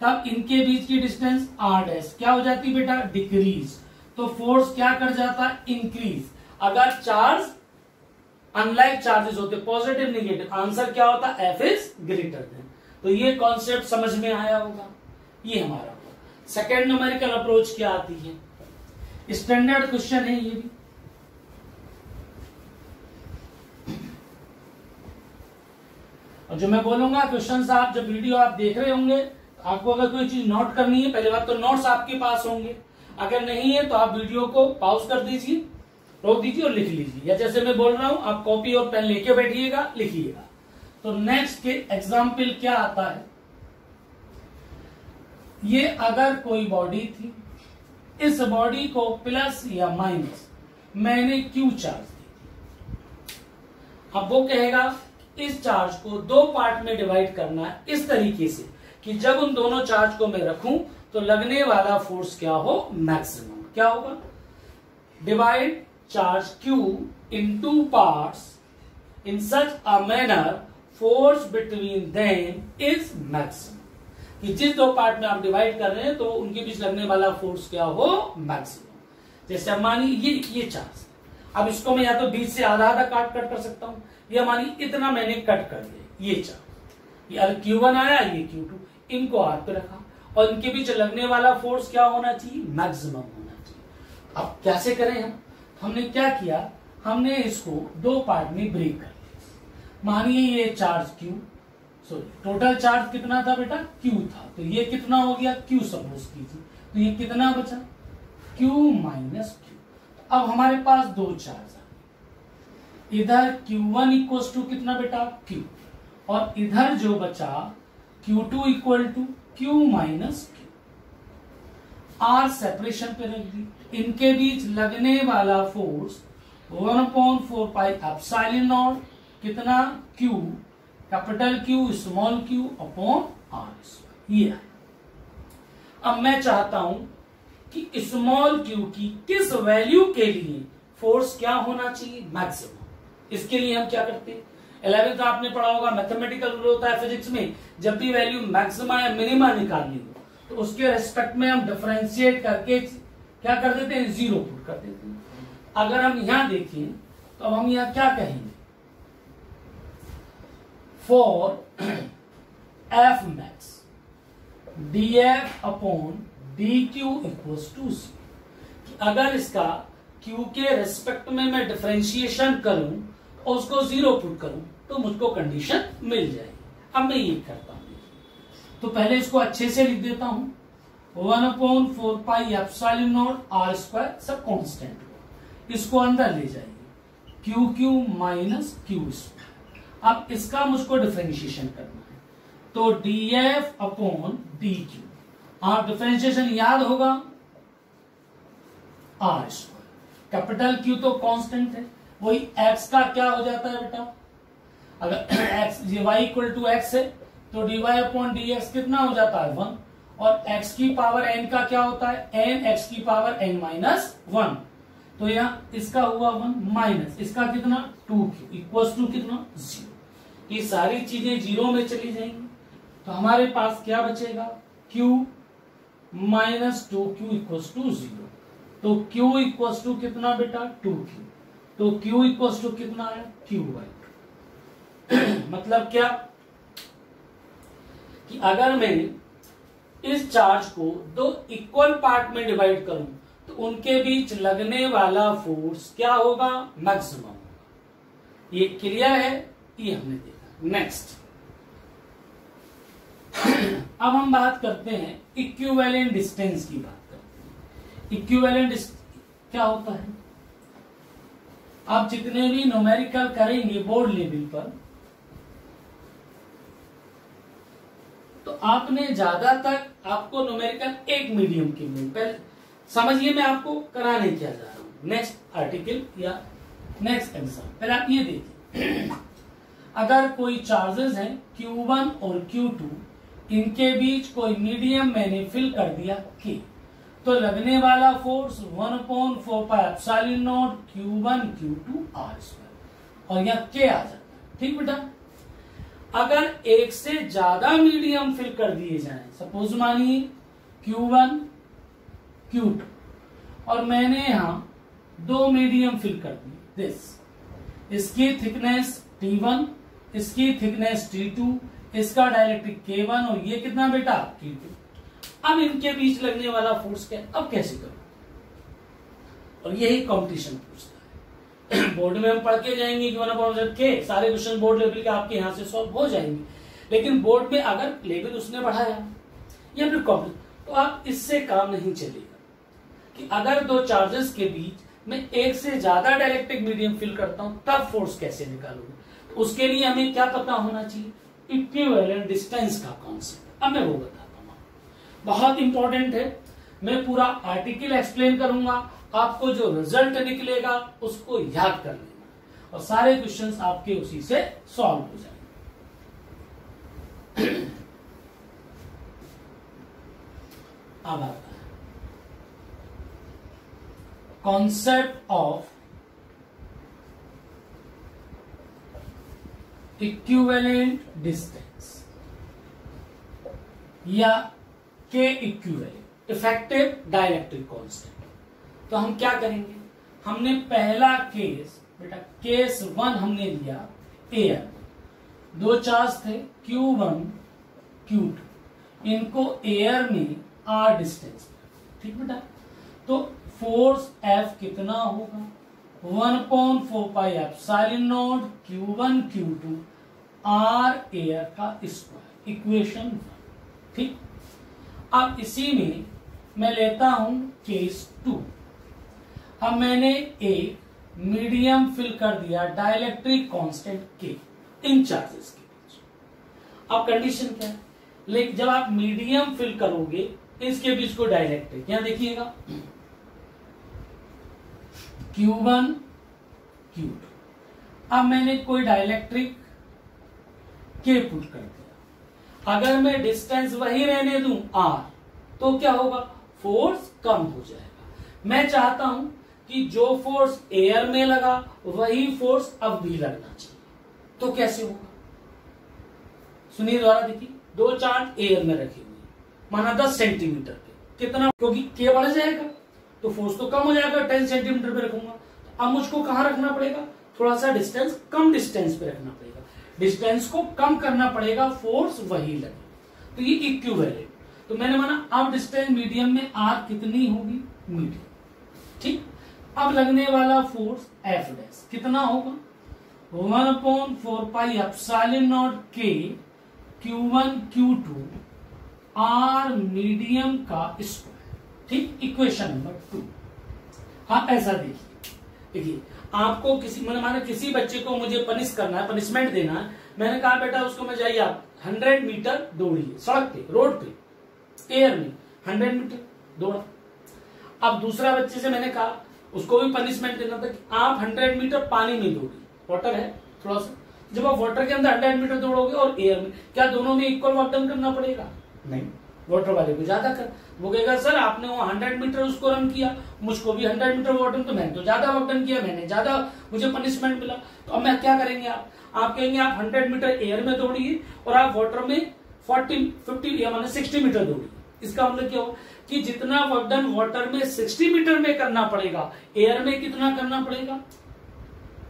तब इनके बीच की डिस्टेंस आर डैश क्या हो जाती बेटा? डिक्रीज तो फोर्स क्या कर जाता? इंक्रीज अगर चार्ज अनलाइक चार्जेस होते पॉजिटिव निगेटिव आंसर क्या होता? एफ़ इज़ ग्रेटर देन तो ये कॉन्सेप्ट समझ में आया होगा। ये हमारा सेकेंड न्यूमेरिकल अप्रोच क्या आती है? स्टैंडर्ड क्वेश्चन है ये भी। और जो मैं बोलूँगा क्वेश्चन आप जब वीडियो आप देख रहे होंगे, आपको अगर कोई चीज़ नोट करनी है, पहले बात तो नोट्स आपके पास होंगे। अगर नहीं है तो आप वीडियो को पॉज कर दीजिए, रोक दीजिए और लिख लीजिए। या जैसे मैं बोल रहा हूँ, आप कॉपी और पेन लेके बैठिएगा, लिखिएगा। तो नेक्स्ट के एग्ज़ाम्पल क्या आता है? ये अगर कोई बॉडी थी, इस बॉडी को प्लस या माइनस मैंने क्यू चार्ज दी? अब वो कहेगा, इस चार्ज को दो पार्ट में डिवाइड करना है, इस तरीके से कि जब उन दोनों चार्ज को मैं रखूँ तो लगने वाला फोर्स क्या हो? मैक्सिमम क्या होगा? Divide charge Q in two parts in such a manner force between them is maximum. कि जिस दो पार्ट में आप डिवाइड कर रहे हैं तो उनके बीच लगने वाला फोर्स क्या हो? मैक्सिमम जैसे मानिए ये ये चार्ज अब इसको मैं या तो बीच से आधा आधा काट, कट कर सकता हूँ। या मानिए इतना मैंने कट कर दिया, ये चार्ज ये क्यू वन आया, ये क्यू टू इनको हाथ पे रखा। और इनके बीच लगने वाला फोर्स क्या होना चाहिए? मैक्सिमम होना चाहिए। अब कैसे करें हम? हमने क्या किया? हमने इसको दो पार्ट में ब्रेक कर मानिए ये charge Q sorry total charge कितना था बेटा? क्यू था। तो ये कितना हो गया? क्यू सपोज़ कीजिए। तो ये कितना बचा? क्यू माइनस क्यू अब हमारे पास दो चार्ज आ इधर क्यू वन इक्वल टू कितना बेटा? क्यू और इधर जो बचा Q two equal to Q minus Q R separation पे रख दी। इनके बीच लगने वाला force one upon four pi epsilon naught कितना Q capital Q small Q upon R ये है। अब मैं चाहता हूँ कि स्मॉल क्यू की किस वैल्यू के लिए फोर्स क्या होना चाहिए? मैक्सिमम इसके लिए हम क्या करते हैं? इलेवेंथ आपने पढ़ा होगा मैथमेटिकल रूल होता है फिजिक्स में, जब भी वैल्यू मैक्सिमा या मिनिमा निकालनी हो तो उसके रेस्पेक्ट में हम डिफ्रेंशिएट करके क्या कर देते हैं? ज़ीरो पुट कर देते हैं। अगर हम यहाँ देखें तो अब हम यहाँ क्या कहेंगे? For F max D F upon D Q equal to C अगर इसका क्यू के रेस्पेक्ट में मैं डिफ्रेंशिएशन करूँ और उसको ज़ीरो पुट करूँ तो मुझको कंडीशन मिल जाएगी। अब मैं ये करता हूँ। तो पहले इसको अच्छे से लिख देता हूँ। One upon four pi epsilon naught R square सब कॉन्स्टेंट इसको अंदर ले जाइए। Q Q minus Q square अब इसका मुझको डिफ्रेंशिएशन करना है। तो D F upon D Q आप डिफ्रेंशिएशन याद होगा? आर स्क्वायर कैपिटल क्यू तो कांस्टेंट है। वही एक्स का क्या हो जाता है बेटा? अगर X Y equal to X है तो D Y upon D X कितना हो जाता है? वन और x की पावर n का क्या होता है? n, x की पावर n माइनस वन तो यहाँ इसका हुआ वन माइनस इसका कितना? टू क्यू इक्वल टू कितना? ज़ीरो ये सारी चीज़ें ज़ीरो में चली जाएँगी। तो हमारे पास क्या बचेगा? Q minus two Q equal to zero तो q इक्वल टू कितना बेटा? टू क्यू तो q इक्वल टू कितना है? क्यू बाई मतलब क्या? कि अगर मैं इस चार्ज को दो इक्वल पार्ट में डिवाइड करूँ तो उनके बीच लगने वाला फोर्स क्या होगा? मैक्सिमम ये क्लियर है? ये हमने देखा। नेक्स्ट अब हम बात करते हैं इक्विवेलेंट डिस्टेंस की बात करते हैं। इक्विवेलेंट क्या होता है? आप जितने भी नोमेरिकल करेंगे बोर्ड लेवल पर तो आपने ज़्यादातर आपको नोमेरिकल एक मीडियम के मिली पहले समझिए मैं आपको कराने क्या जा रहा हूँ। नेक्स्ट आर्टिकल या नेक्स्ट एग्ज़ाम पहले आप ये देखिए। अगर कोई चार्जेस हैं Q1 और Q2 इनके बीच कोई मीडियम मैंने फिल कर दिया K. तो लगने वाला force one point four pi naught q one q two r square और यह के आ जाता है. ठीक बेटा? अगर एक से ज़्यादा मीडियम फिल कर दिए जाए सपोज़ मानिए Q1 Q2 और मैंने यहाँ दो मीडियम फिल कर दिए दिस इसकी थिकनेस T1 इसकी थिकनेस टी टू इसका डायरेक्ट्रिक K1 और ये कितना बेटा? टी टू अब इनके बीच लगने वाला फोर्स क्या अब कैसे करो? और यही कंपटीशन पूछता है। बोर्ड में हम पढ़ के जाएँगे कि वन के सारे क्वेश्चन बोर्ड लेवल के आपके यहाँ से सॉल्व हो जाएँगे। लेकिन बोर्ड में अगर लेवल उसने बढ़ाया, या फिर कॉम्पिट तो आप इससे काम नहीं चलेगा। कि अगर दो चार्जेस के बीच मैं एक से ज़्यादा डायरेक्टिक मीडियम फिल करता हूँ, तब फोर्स कैसे निकालूँगा? उसके लिए हमें क्या पता होना चाहिए? इक्विवेलेंट डिस्टेंस का कॉन्सेप्ट अब मैं वो बता बहुत इंपॉर्टेंट है। मैं पूरा आर्टिकल एक्सप्लेन करूँगा। आपको जो रिज़ल्ट निकलेगा, उसको याद कर लेना। और सारे क्वेश्चन आपके उसी से सॉल्व हो जाएँगे। अब आता है। कॉन्सेप्ट ऑफ़ इक्विवेलेंट डिस्टेंस या के इक्विवेलेंट इफ़ेक्टिव डायलेक्ट्रिक कांस्टेंट तो हम क्या करेंगे? हमने पहला केस बेटा केस वन हमने लिया एयर दो चार्ज थे Q1 Q2 इनको एयर में आर डिस्टेंस ठीक बेटा? तो फोर्स F कितना होगा? One point four pi epsilon naught q one q two r air का स्क्वायर इक्वेशन ठीक? अब इसी में मैं लेता हूँ केस टू। अब मैंने एक मीडियम फिल कर दिया डायलेक्ट्रिक कांस्टेंट के इन चार्जेस के बीच। अब कंडीशन क्या है? लेकिन जब आप मीडियम फिल करोगे, इसके बीच को डायलेक्ट्रिक यहाँ देखिएगा Q1 Q2 अब मैंने कोई डायलेक्ट्रिक के पुट कर दिया। अगर मैं डिस्टेंस वही रहने दूँ आर तो क्या होगा? फोर्स कम हो जाएगा। मैं चाहता हूँ कि जो फोर्स एयर में लगा, वही फोर्स अब भी लगना चाहिए। तो कैसे होगा? सुनिए द्वारा देखिए। दो चार्ज एयर में रखे हुए माना दस सेंटीमीटर पे। कितना? क्योंकि के बढ़ जाएगा। तो फोर्स तो कम हो जाएगा टेन सेंटीमीटर पे रखूँगा। तो अब मुझको कहाँ रखना पड़ेगा? थोड़ा सा डिस्टेंस कम डिस्टेंस पे रखना पड़ेगा। डिस्टेंस को कम करना पड़ेगा फोर्स वही लगे। तो ये इक्विवेलेंट तो मैंने माना, अब डिस्टेंस मीडियम में आर कितनी होगी? मीडियम ठीक? अब लगने वाला फोर्स एफ़ डैश कितना होगा? One upon four pi epsilon naught k q one q two r medium का स्क्वायर ठीक इक्वेशन नंबर टू हाँ ऐसा देखिए। देखिए, आपको किसी मैंने माना किसी बच्चे को मुझे पनिश करना है पनिशमेंट देना है, मैंने कहा, बेटा, उसको मैं जाइए, आप हंड्रेड मीटर दौड़िए, सड़क पे रोड पे एयर में हंड्रेड मीटर दौड़ा. अब दूसरा बच्चे से मैंने कहा, उसको भी पनिशमेंट देना था कि आप हंड्रेड मीटर पानी में दौड़िए वाटर है, थोड़ा सा, जब आप वाटर के अंदर हंड्रेड मीटर दौड़ोगे और एयर में, क्या दोनों में इक्वल वर्क डन करना पड़ेगा? नहीं। वाटर वाले को ज़्यादा कर। वो कहेगा, सर, आपने वो हंड्रेड मीटर उसको रन किया, मुझको भी हंड्रेड मीटर वाटर तो मैंने तो ज़्यादा वर्क डन किया, मैंने ज़्यादा, मुझे पनिशमेंट मिला। तो अब मैं क्या करेंगे आप? आप कहेंगे, आप हंड्रेड मीटर एयर में दौड़िए और आप वाटर में फोर्टी फिफ्टी या मान सिक्सटी मीटर दौड़िए। इसका मतलब क्या हो कि जितना वर्क डन वाटर में सिक्सटी मीटर में करना पड़ेगा एयर में कितना करना पड़ेगा?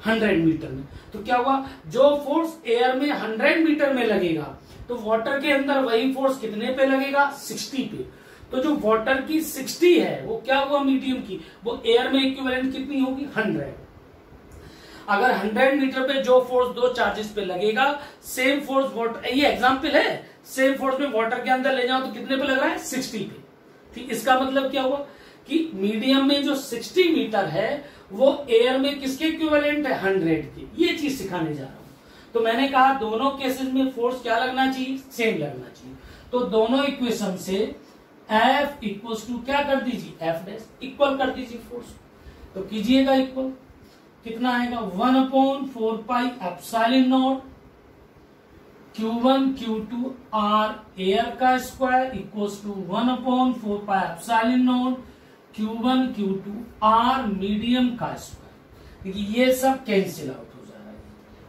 हंड्रेड मीटर में। तो क्या हुआ? जो फोर्स एयर में हंड्रेड मीटर में लगेगा तो वाटर के अंदर वही फोर्स कितने पे लगेगा? सिक्सटी पे। तो जो वाटर की सिक्सटी है, वो क्या हुआ मीडियम की? वो एयर में इक्विवेलेंट कितनी होगी? हंड्रेड। अगर 100 मीटर पे जो फोर्स दो चार्जेस पे लगेगा सेम फोर्स वाटर ये एग्ज़ाम्पल है सेम फोर्स में वाटर के अंदर ले जाओ तो कितने पे लग रहा है? 60 पे। ठीक, इसका मतलब क्या हुआ? कि मीडियम में जो 60 मीटर है, वो एयर में किसके इक्विवेलेंट है? 100 के। ये चीज़ सिखाने जा रहा हूँ। तो मैंने कहा, दोनों केसेस में फोर्स क्या लगना चाहिए? सेम लगना चाहिए। तो दोनों इक्वेशन से एफ़ इक्वल टू क्या कर दीजिए? एफ़ डैश इक्वल कर दीजिए फोर्स तो कीजिएगा इक्वल कितना आएगा? One upon four pi epsilon naught q one q two r air का square equals to one upon four pi epsilon naught q one q two r medium का square. देखिए, ये सब कैंसिल आउट हो जा रहा है।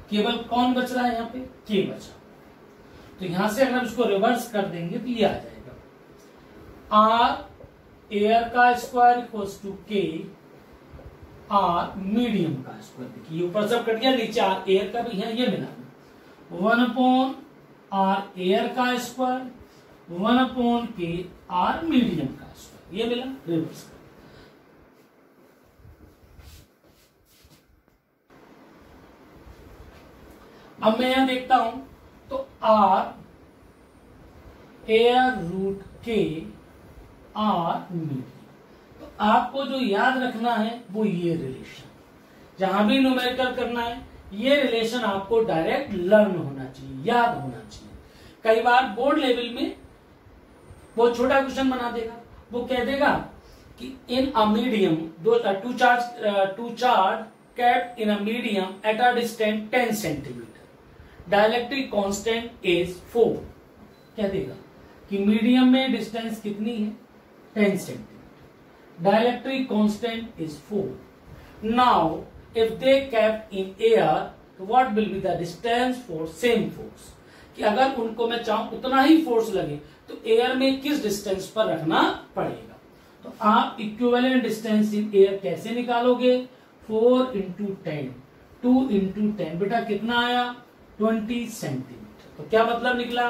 केवल कौन बच रहा है यहाँ पे? के बचा। तो यहाँ से अगर इसको रिवर्स कर देंगे तो ये आ जाएगा। आर एयर का square equals to k r medium का स्क्वायर देखिए ऊपर सब कट गया, नीचे आर एयर का भी है ये मिला। वन अपॉन आर एयर का square one upon k r medium का स्क्वायर ये मिला रिवर्स अब मैं यहाँ देखता हूँ तो r air root k r medium तो आपको जो याद रखना है, वो ये रिलेशन जहाँ भी न्यूमेरिकल करना है, ये रिलेशन आपको डायरेक्ट लर्न होना चाहिए, याद होना चाहिए. कई बार बोर्ड लेवल में वो छोटा क्वेश्चन बना देगा. वो कह देगा कि इन अ मीडियम दो two charge two charge kept in a medium at a distance ten centimetre dielectric constant is four. क्या देगा कि मीडियम में डिस्टेंस कितनी है? Ten centimetre. dielectric constant is 4. Now, if they kept in air, what will be the distance for same force? कि अगर उनको मैं चाहूँ उतना ही फोर्स लगे तो एयर में किस डिस्टेंस पर रखना पड़ेगा? तो आप इक्विवेलेंट डिस्टेंस इन एयर कैसे निकालोगे? Four into ten two into ten बेटा कितना आया? Twenty centimetre. तो क्या मतलब निकला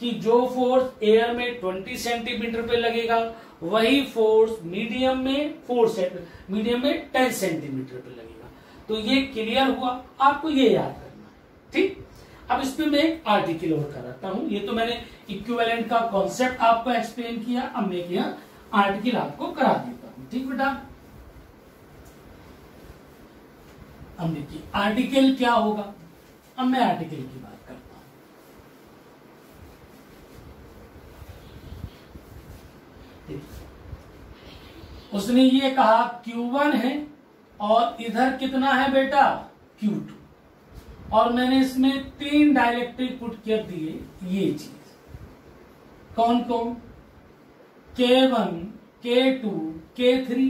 कि जो फोर्स एयर में ट्वेंटी सेंटीमीटर पे लगेगा, वही फोर्स मीडियम में फोर मीडियम में टेन सेंटीमीटर पे लगेगा। तो ये क्लियर हुआ? आपको ये याद करना है। ठीक? अब इस पे मैं एक आर्टिकल और कराता हूँ। ये तो मैंने इक्विवेलेंट का कॉन्सेप्ट आपको एक्सप्लेन किया। अब मैं यहाँ आर्टिकल आपको करा देता हूँ। ठीक बेटा? अब देखिए, आर्टिकल क्या होगा? अब मैं आर्टिकल की बात करता हूँ। उसने ये कहा Q1 है और इधर कितना है बेटा? Q2 और मैंने इसमें तीन डायलेक्ट्रिक पुट कर दिए ये चीज़। कौन कौन? K1, K2, K3,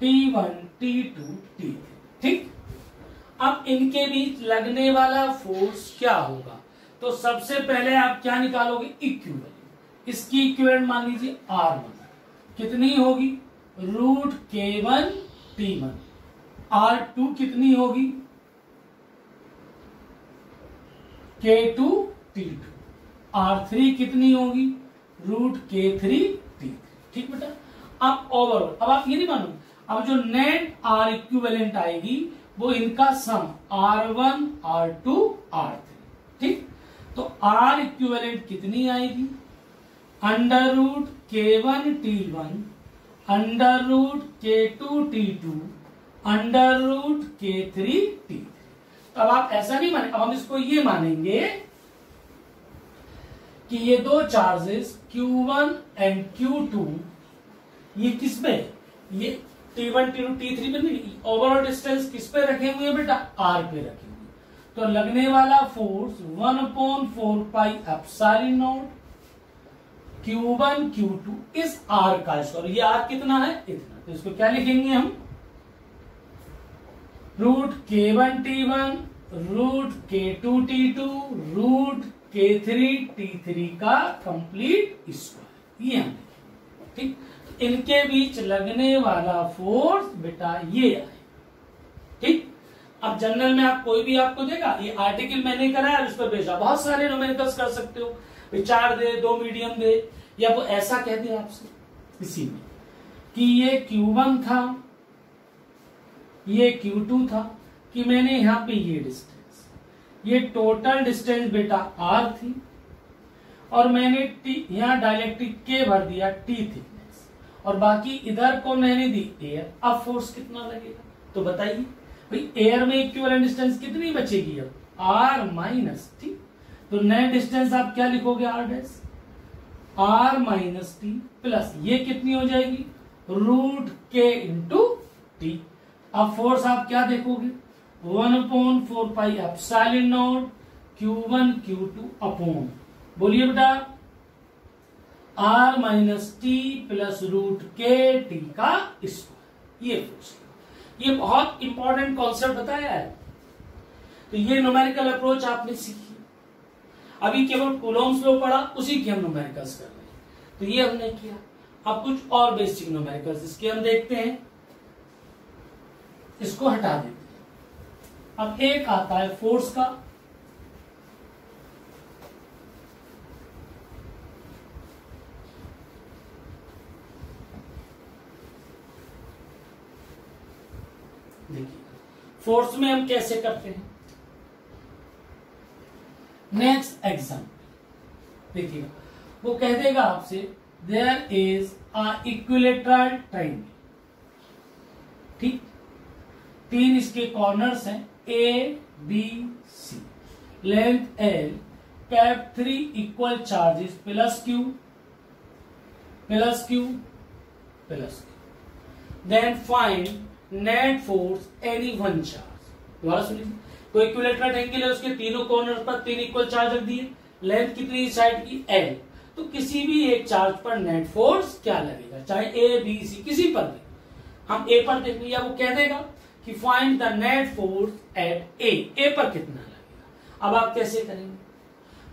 T1, T2, T3 ठीक? अब इनके बीच लगने वाला फोर्स क्या होगा? तो सबसे पहले आप क्या निकालोगे? इक्विवेलेंट इसकी इक्विवेलेंट मान लीजिए आर वन कितनी होगी? Root k one t one r two कितनी होगी? K two t two r three कितनी होगी? रूट के थ्री टी थ्री ठीक बेटा? अब ओवरऑल अब आप ये नहीं मानो अब जो नेट आर इक्विवेलेंट आएगी वो इनका sum r one r two r three ठीक? तो आर इक्विवेलेंट कितनी आएगी? Under root k one t one under root k two t two under root k three t तो अब आप ऐसा नहीं माने, अब हम इसको ये मानेंगे कि ये दो चार्जेस Q1 एंड Q2 ये किस ये T1 T2 T3 पे नहीं ओवरऑल डिस्टेंस किस पे रखे हुए बेटा? आर पे रखे हुए तो लगने वाला force one upon four pi epsilon naught Q1 Q2 इस R का स्क्वायर ये R कितना है? इतना। तो इसको क्या लिखेंगे हम? Root k one t one root k two t two root k three t three का कंप्लीट स्क्वायर ये हम ठीक? तो इनके बीच लगने वाला फोर्स बेटा ये आए ठीक? अब जनरल में आप कोई भी आपको देगा, ये आर्टिकल मैंने कराया उस पर भेजा। बहुत सारे न्यूमेरिकल्स कर सकते हो। चार दे, दो मीडियम दे, या वो ऐसा कह दे आपसे इसी में, कि ये Q1 था, ये Q2 था, कि मैंने यहाँ पे ये डिस्टेंस ये टोटल डिस्टेंस बेटा R थी, और मैंने टी यहाँ डायलेक्ट्रिक के भर दिया टी थिकनेस और बाकी इधर को मैंने दी एयर अब फोर्स कितना लगेगा? तो बताइए। भाई एयर में इक्विवेलेंट डिस्टेंस कितनी बचेगी अब? आर माइनस टी तो नए डिस्टेंस आप क्या लिखोगे r dash r minus t plus ये कितनी हो जाएगी? रूट के इंटू टी अब फोर्स आप क्या देखोगे? One upon four pi epsilon naught q one q two upon बोलिए बेटा। R minus t plus root k t का स्क्वायर ये फोर्स ये बहुत इंपॉर्टेंट कॉन्सेप्ट बताया है। तो ये न्यूमेरिकल अप्रोच आपने सीखी। अभी केवल कुलोम्स लो पढ़ा, उसी की हम न्यूमेरिकल्स कर रहे हैं। तो ये हमने किया। अब कुछ और बेसिक न्यूमेरिकल्स इसके हम देखते हैं। इसको हटा देते हैं। अब एक आता है फोर्स का देखिए फोर्स में हम कैसे करते हैं? नेक्स्ट एग्ज़ाम्पल देखिएगा। वो कह देगा आपसे there is a equilateral triangle ठीक? तीन इसके कॉर्नर्स हैं A B C length l kept three equal charges plus q plus q plus q then find net force any one charge दोबारा सुनिए। कोई इक्विलेटरल एंगल है, उसके तीनों कॉर्नर पर तीन इक्वल चार्ज रख दिए। लेंथ कितनी साइड की? एल तो किसी भी एक चार्ज पर नेट फोर्स क्या लगेगा? चाहे ए बी सी किसी पर भी। हम ए पर देख, या वो कह देगा कि find the net force at A A पर कितना लगेगा? अब आप कैसे करेंगे?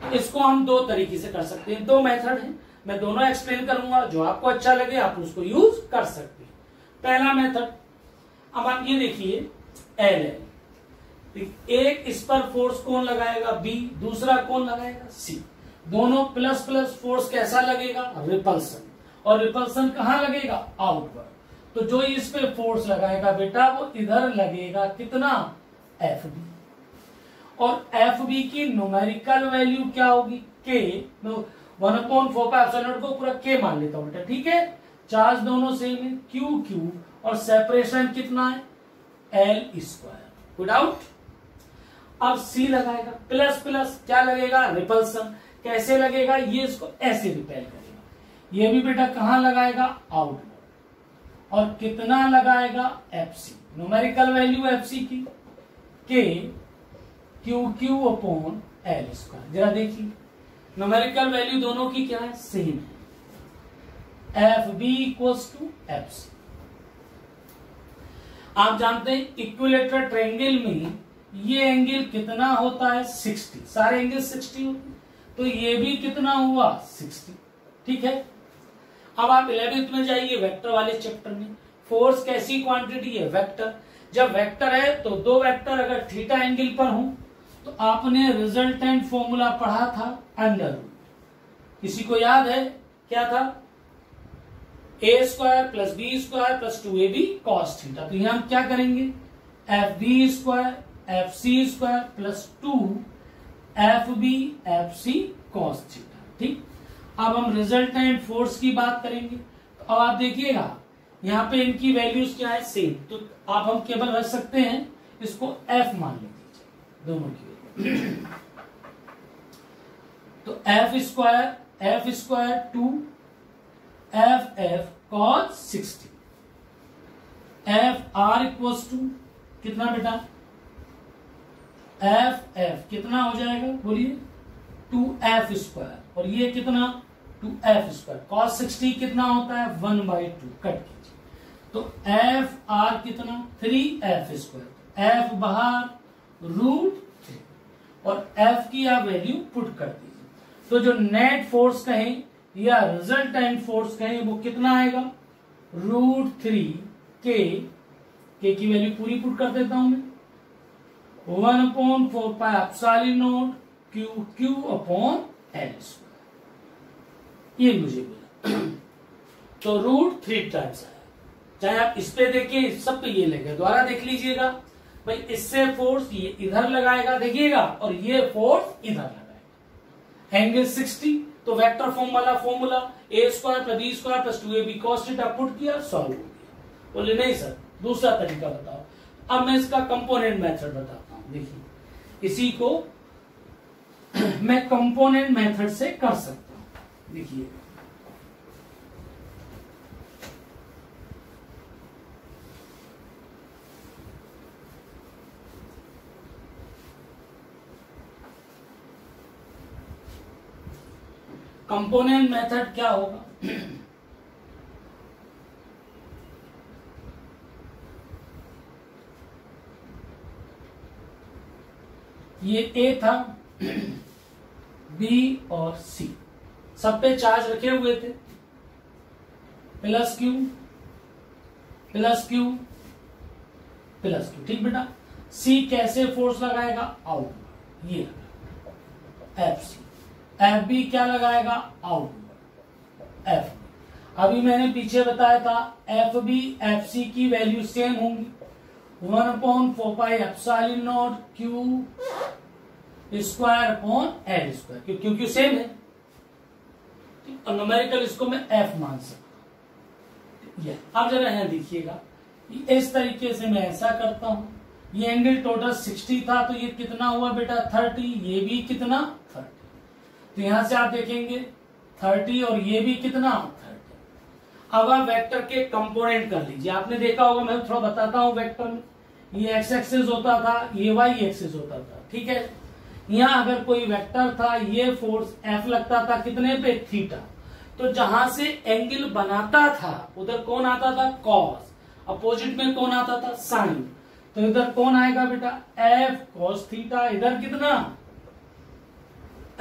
तो इसको हम दो तरीके से कर सकते हैं। दो मेथड है। मैं दोनों एक्सप्लेन करूँगा। जो आपको अच्छा लगे, आप उसको यूज़ कर सकते हैं। पहला मेथड अब आप ये देखिए एल है। एक इस पर फोर्स कौन लगाएगा? बी दूसरा कौन लगाएगा? सी दोनों प्लस प्लस फोर्स कैसा लगेगा? रिपल्सन और रिपल्सन कहाँ लगेगा? आउटवर्ड तो जो इस पे फोर्स लगाएगा बेटा, वो इधर लगेगा कितना? एफ़ बी और एफ़ बी की न्यूमेरिकल वैल्यू क्या होगी? के वन अपॉइंट फोर को पूरा के मान लेता हूँ बेटा, ठीक है? चार्ज दोनों सेम है। क्यू क्यू और सेपरेशन कितना है? एल स्क्वायर आउट अब सी लगाएगा. प्लस प्लस क्या लगेगा? रिपल्सन कैसे लगेगा? ये इसको ऐसे रिपेल करेगा. ये भी बेटा कहाँ लगाएगा? आउटवर्ड और कितना लगाएगा? F C numerical value F C की. K q q upon l square जरा देखिए. न्यूमेरिकल वैल्यू दोनों की क्या है? सेम है. F B equals to F C आप जानते हैं इक्विलेटर ट्रेंगल में ये एंगल कितना होता है? 60 सारे एंगल 60 होते तो ये भी कितना हुआ? 60 ठीक है? अब आप इलेवेंथ में जाइए वेक्टर वाले चैप्टर में। फोर्स कैसी क्वांटिटी है? वेक्टर जब वेक्टर है तो दो वेक्टर अगर थीटा एंगल पर हो तो आपने रिजल्टेंट फॉर्मूला पढ़ा था अंडर किसी को याद है? क्या था? A square plus B square plus two A B cos theta तो यहाँ हम क्या करेंगे? F B square F C square plus two F B F C cos theta ठीक? अब हम रिजल्टेंट फोर्स की बात करेंगे। तो अब आप देखिएगा, यहाँ पे इनकी वैल्यूज़ क्या है? सेम तो आप हम केवल रख सकते हैं, इसको एफ़ मान लीजिए दोनों की तो F square F square two F F cos sixty F R equals to कितना बेटा? एफ़ एफ़ कितना हो जाएगा? बोलिए। टू एफ़ स्क्वायर और ये कितना? Two F square cos sixty कितना होता है? वन बाई टू कट कीजिए। तो एफ़ आर कितना? थ्री एफ़ स्क्वायर एफ़ बाहर रूट थ्री और एफ़ की आप वैल्यू पुट कर दीजिए। तो जो नेट फोर्स कहें या रिजल्टेंट फोर्स कहें वो कितना आएगा? रूट थ्री के के की वैल्यू पूरी पुट कर देता हूँ मैं। One upon four pi epsilon naught q q upon l ये मुझे बोला तो रूट थ्री टाइम्स आया चाहे आप इस पे देखिए सब पे ये लगे द्वारा देख लीजिएगा। भाई, इससे फोर्स ये इधर लगाएगा, देखिएगा, और ये फोर्स इधर लगाएगा। एंगल 60 तो वेक्टर फॉर्म वाला formula A square plus B square plus two A B cos put किया सॉल्व हो गया। बोले, नहीं सर, दूसरा तरीका बताओ। अब मैं इसका कंपोनेंट मेथड बताता हूँ। देखिए, इसी को मैं कंपोनेंट मेथड से कर सकता हूँ। देखिए कंपोनेंट मेथड क्या होगा? ये ए था बी और सी सब पे चार्ज रखे हुए थे। Plus q plus q plus q ठीक बेटा? सी कैसे फोर्स लगाएगा? आउट ये। एफ़ सी एफ़ बी क्या लगाएगा? आउट एफ़ अभी मैंने पीछे बताया था एफ़ बी एफ़ सी की वैल्यू सेम होंगी। One upon four pi epsilon naught q square upon l square क्यों क्योंकि सेम है। नोमेरिकल इसको मैं एफ़ मान सकता अब जरा यहाँ देखिएगा। इस तरीके से मैं ऐसा करता हूँ। ये एंगल टोटल 60 था तो ये कितना हुआ बेटा? 30 ये भी कितना 30 तो यहाँ से आप देखेंगे 30 और ये भी कितना 30 अब आप वेक्टर के कंपोनेंट कर लीजिए। आपने देखा होगा, मैं थोड़ा बताता हूँ वेक्टर ये एक्स एक्सिस होता था, ये वाई एक्सिस होता था, ठीक है? यहाँ अगर कोई वेक्टर था, ये फोर्स एफ़ लगता था कितने पे? थीटा। तो जहाँ से एंगल बनाता था, उधर कौन आता था? कॉस अपोजिट में कौन आता था? साइन तो इधर कौन आएगा बेटा? F cos theta. इधर कितना?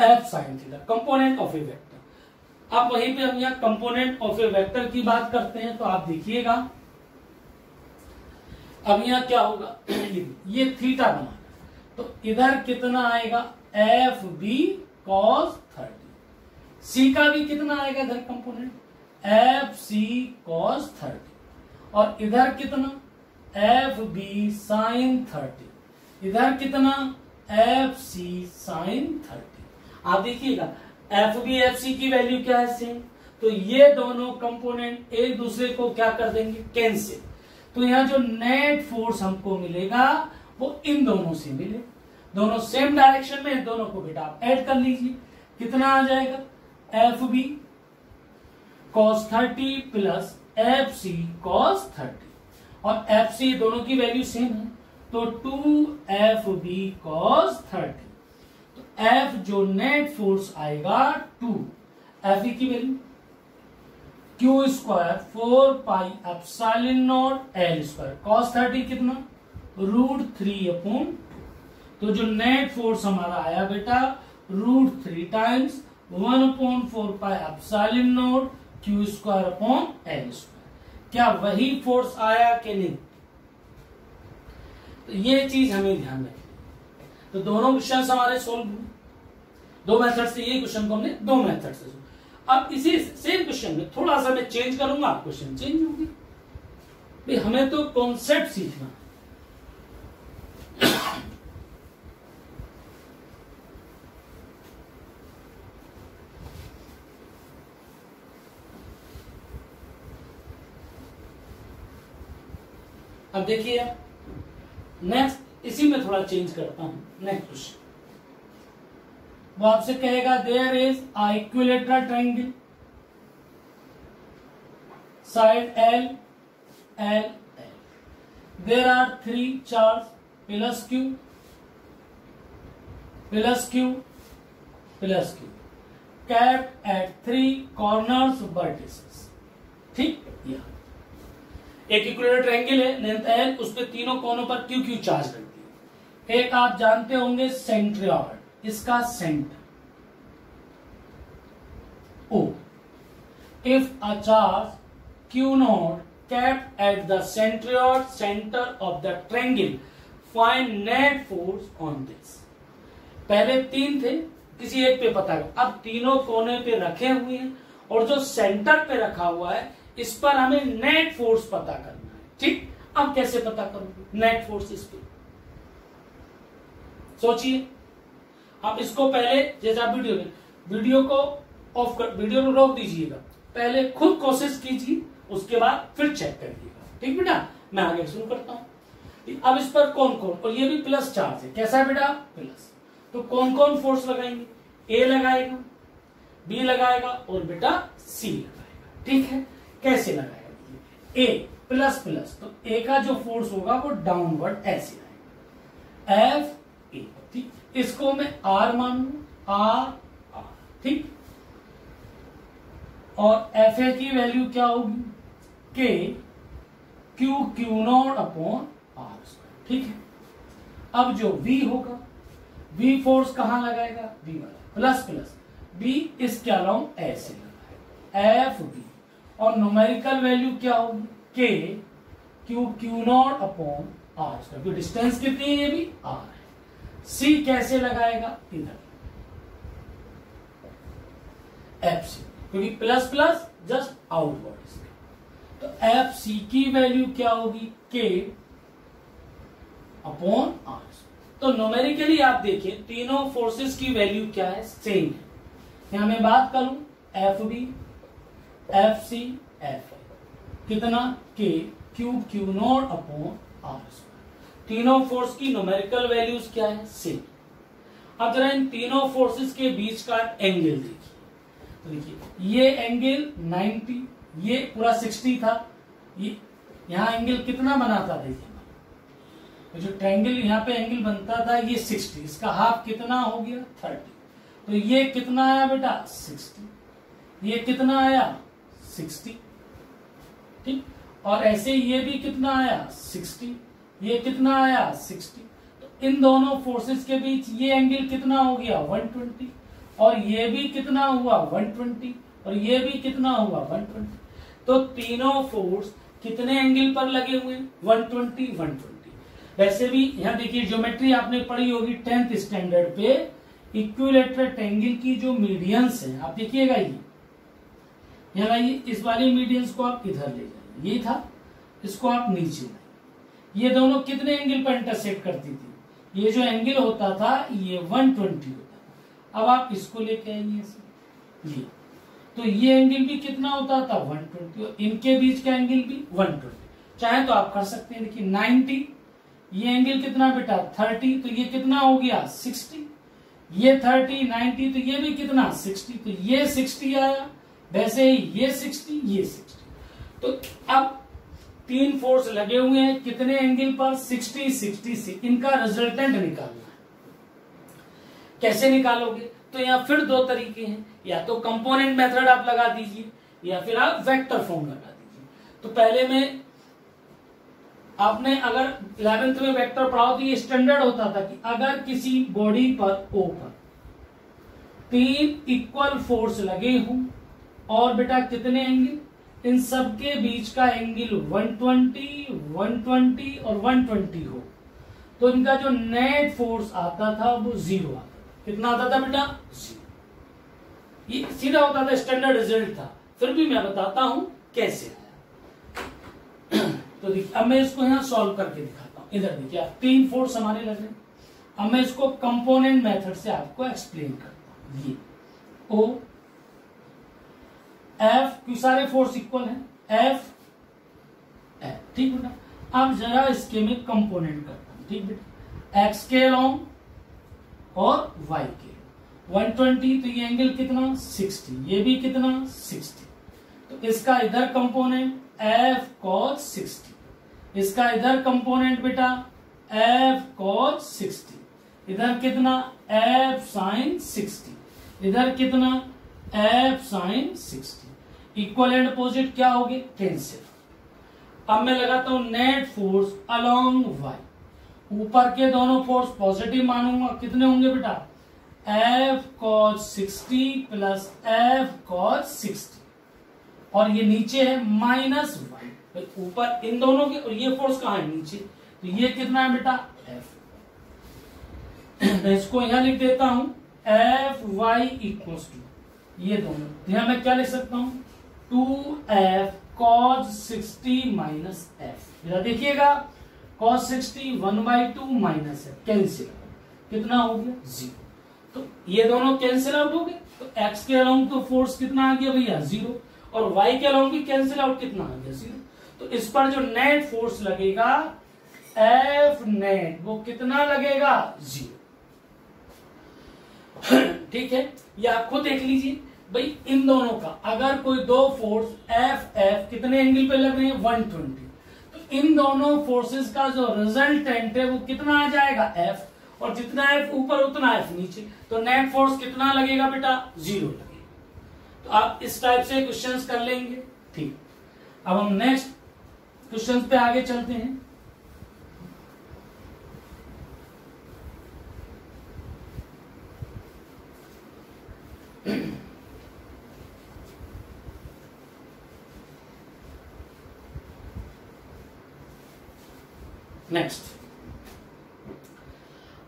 F sine theta component of a vector अब वहीं पे हम यहाँ कंपोनेंट ऑफ़ ए वेक्टर की बात करते हैं तो आप देखिएगा। अब यहाँ क्या होगा? ये थीटा बना। तो इधर कितना आएगा? F B cos thirty C का भी कितना आएगा इधर component F C cos thirty और इधर कितना? एफ़ बी साइन थर्टी इधर कितना? एफ़ सी साइन थर्टी आप देखिएगा एफ़ बी एफ़ सी की वैल्यू क्या है सेम तो ये दोनों कंपोनेंट एक दूसरे को क्या कर देंगे? कैंसिल तो यहाँ जो नेट फोर्स हमको मिलेगा, वो इन दोनों से मिले। दोनों सेम डायरेक्शन में दोनों को बेटा आप ऐड कर लीजिए। कितना आ जाएगा? F B cos thirty plus F C cos thirty और एफ़ सी दोनों की वैल्यू सेम है तो two F B cos thirty F जो नेट फोर्स आएगा टू एफ़ की value q square four pi epsilon naught l square cos thirty कितना? Root three upon तो जो नेट फोर्स हमारा आया बेटा root three times one upon four pi epsilon naught q square upon l square क्या वही force आया कि नहीं? तो ये चीज़ हमें ध्यान रखनी तो दोनों क्वेश्चन हमारे सोल्व हुए। दो मेथड से ये क्वेश्चन को हमने दो मेथड से अब इसी सेम क्वेश्चन में थोड़ा सा मैं चेंज करूँगा, आप क्वेश्चन चेंज होंगे। भाई, हमें तो कॉन्सेप्ट सीखना। अब देखिए नेक्स्ट इसी में थोड़ा चेंज करता हूँ। नेक्स्ट क्वेश्चन वो आपसे कहेगा there is a triangle side l l l there are three charge plus q plus q plus q kept at three corners vertices ठीक? या एक इक्विलेटरल ट्रायंगल है लेंथ एल उस पर तीनों कोनों पर क्यू क्यू चार्ज रखती है। एक आप जानते होंगे सेंट्रियॉड इसका centre O. If a charge q naught kept at the centroid center of the triangle find net force on this पहले तीन थे, किसी एक पे पता कर अब तीनों कोने पे रखे हुए हैं और जो सेंटर पे रखा हुआ है, इस पर हमें नेट फोर्स पता करना है। ठीक? अब कैसे पता करोगे नेट फोर्स इस पे। सोचिए। आप इसको पहले, जैसे आप वीडियो वीडियो को ऑफ़ कर, वीडियो को रोक दीजिएगा। पहले खुद कोशिश कीजिए, उसके बाद फिर चेक करिएगा। ठीक बेटा? मैं आगे शुरू करता हूँ। अब इस पर कौन कौन और ये भी प्लस चार्ज है। कैसा बेटा? प्लस तो कौन कौन फोर्स लगाएँगे? ए लगाएगा बी लगाएगा, और बेटा सी लगाएगा। ठीक है? कैसे लगाएगा ए प्लस प्लस तो ए का जो फोर्स होगा, वो डाउनवर्ड ऐसे आएगा। एफ़ ए ठीक? इसको मैं आर मानू आर ठीक? और एफ़ ए की वैल्यू क्या होगी? K q q naught upon r square ठीक है? अब जो वी होगा वी फोर्स कहाँ लगाएगा? वी वाला प्लस प्लस बी इसके अलाउंग ऐसे लगाएगा। एफ़ बी और नोमेरिकल वैल्यू क्या होगी? K q q naught upon r square distance कितनी है ये भी? आर सी कैसे लगाएगा? इधर। एफ़ सी क्योंकि प्लस प्लस जस्ट आउटवर्ड तो एफ़ सी की वैल्यू क्या होगी? के अपॉन आर तो नोमेरिकली आप देखिए, तीनों फोर्सेस की वैल्यू क्या है? सेम है। यहाँ मैं बात करूँ F B F C F कितना? K q q naught upon r तीनों फोर्स की नोमेरिकल वैल्यूज़ क्या है? सेम अब जरा इन तीनों फोर्सेस के बीच का एंगल देखिए। तो देखिए, ये एंगल 90 ये पूरा 60 था। ये, यहाँ एंगल कितना बना था देखिए। तो जो ट्रायंगल यहाँ पे एंगल बनता था, ये 60 इसका हाफ़ कितना हो गया? 30 तो ये कितना आया बेटा? सिक्सटी ये कितना आया? सिक्सटी ठीक? और ऐसे ये भी कितना आया? सिक्सटी ये कितना आया? सिक्सटी। तो इन दोनों फोर्सेस के बीच ये एंगल कितना हो गया? वन ट्वेंटी और ये भी कितना हुआ? वन ट्वेंटी और ये भी कितना हुआ? वन ट्वेंटी तो तीनों फोर्स कितने एंगल पर लगे हुए वन ट्वेंटी वन ट्वेंटी वैसे भी यहाँ देखिए ज्योमेट्री आपने पढ़ी होगी टेंथ स्टैंडर्ड पे। इक्विलेटरल एंगल की जो मीडियंस है, आप देखिएगा ये। यहाँ इस वाले मीडियंस को आप इधर ले जाइए। ये था, इसको आप नीचे लाइए। ये दोनों कितने एंगल पर इंटरसेप्ट करती थी? ये जो एंगल होता था, ये 120 होता अब आप इसको लेके आएँगे ये तो ये एंगल भी कितना होता था? 120 और इनके बीच का एंगल भी 120 चाहे तो आप कर सकते हैं, देखिए 90 ये एंगल कितना बेटा? 30 तो ये कितना हो गया? 60 ये थर्टी नाइन्टी तो ये भी कितना? सिक्सटी तो ये सिक्सटी आया। वैसे ही ये सिक्सटी ये सिक्सटी तो अब तीन फोर्स लगे हुए हैं, कितने एंगल पर? सिक्सटी सिक्सटी सिक्स इनका रिजल्टेंट निकालना है कैसे निकालोगे? तो यहाँ फिर दो तरीके हैं। या तो कंपोनेंट मेथड आप लगा दीजिए, या फिर आप वेक्टर फॉर्म लगा दीजिए। तो पहले में, आपने अगर इलेवेंथ में वेक्टर पढ़ाओ तो ये स्टैंडर्ड होता था कि अगर किसी बॉडी पर ओ पर तीन इक्वल फोर्स लगे हों, और बेटा कितने एंगल इन सबके बीच का एंगल 120, 120 और 120 हो। तो इनका जो नेट फोर्स आता था वो ज़ीरो आता था। कितना आता था बेटा? ज़ीरो। ये सीधा होता था स्टैंडर्ड रिज़ल्ट था। फिर भी मैं बताता हूँ कैसे आया। तो देखिए अब मैं इसको यहाँ सॉल्व करके दिखाता हूँ। इधर देखिए आप तीन फोर्स हमारे लग रहे अब मैं इसको कंपोनेंट मेथड से आपको एक्सप्लेन करता हूँ। ये ओ एफ़ क्यों सारे फोर्स इक्वल है? एफ़ एफ़ ठीक बेटा? अब जरा इसके में कंपोनेंट करता हूँ, ठीक बेटा? एक्स के लॉन्ग और वाई के 120 तो ये एंगल कितना? 60 ये भी कितना? 60 तो इसका इधर कंपोनेंट एफ़ कॉस सिक्सटी इसका इधर कंपोनेंट बेटा एफ़ कॉस सिक्सटी इधर कितना? एफ़ साइन सिक्सटी इधर कितना? F sine sixty equal and opposite क्या हो गए कैंसिल अब मैं लगाता हूँ नेट फोर्स अलोंग वाई ऊपर के दोनों फोर्स पॉजिटिव मानूँगा। कितने होंगे बेटा? F cos sixty plus F cos sixty और ये नीचे है माइनस वन ऊपर इन दोनों के और ये फोर्स कहा है? नीचे। तो ये कितना है बेटा? एफ़ तो इसको यहाँ लिख देता हूँ एफ़ वाई इक्वल टू ये दोनों। तो यहाँ मैं क्या लिख सकता हूँ? Two F cos sixty minus F. जरा देखिएगा cos sixty one by two minus F cancel कितना हो गया? ज़ीरो। तो ये दोनों कैंसिल आउट हो गए। तो एक्स के अलाउंग तो फोर्स कितना आ गया भैया? ज़ीरो। और वाई के अलाउंग कैंसिल आउट कितना आ गया? ज़ीरो। तो इस पर जो नेट फोर्स लगेगा एफ़ नेट वो कितना लगेगा? ज़ीरो। ठीक है? ये आप खुद देख लीजिए। भाई, इन दोनों का, अगर कोई दो फोर्स एफ़ एफ़ कितने एंगल पे लग रहे हैं? 120 तो इन दोनों फोर्सेस का जो रिजल्टेंट है, वो कितना आ जाएगा? एफ़ और जितना एफ़ ऊपर, उतना एफ़ नीचे. तो नेट फोर्स कितना लगेगा बेटा? ज़ीरो लगेगा. तो आप इस टाइप से क्वेश्चंस कर लेंगे. ठीक. अब हम नेक्स्ट क्वेश्चंस पे आगे चलते हैं. नेक्स्ट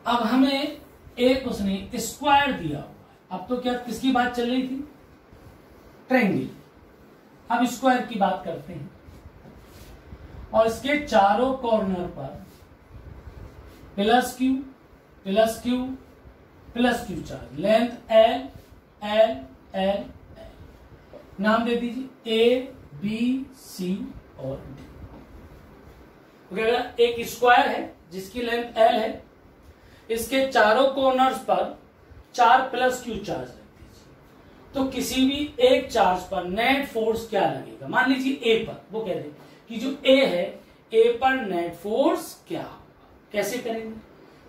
अब हमें एक उसने स्क्वायर दिया हुआ अब तो क्या किसकी बात चल रही थी? ट्रेंगल अब स्क्वायर की बात करते हैं। और इसके चारों कॉर्नर पर plus q plus q plus q charge. Length l l l l नाम दे दीजिए ए बी सी और डी अगर एक स्क्वायर है, जिसकी लेंथ एल है, इसके चारों कॉर्नर्स पर चार प्लस क्यू चार्ज रख दीजिए? तो किसी भी एक चार्ज पर नेट फोर्स क्या लगेगा? मान लीजिए ए पर, वो कह रहे कि जो ए है ए पर नेट फोर्स क्या होगा? कैसे करेंगे?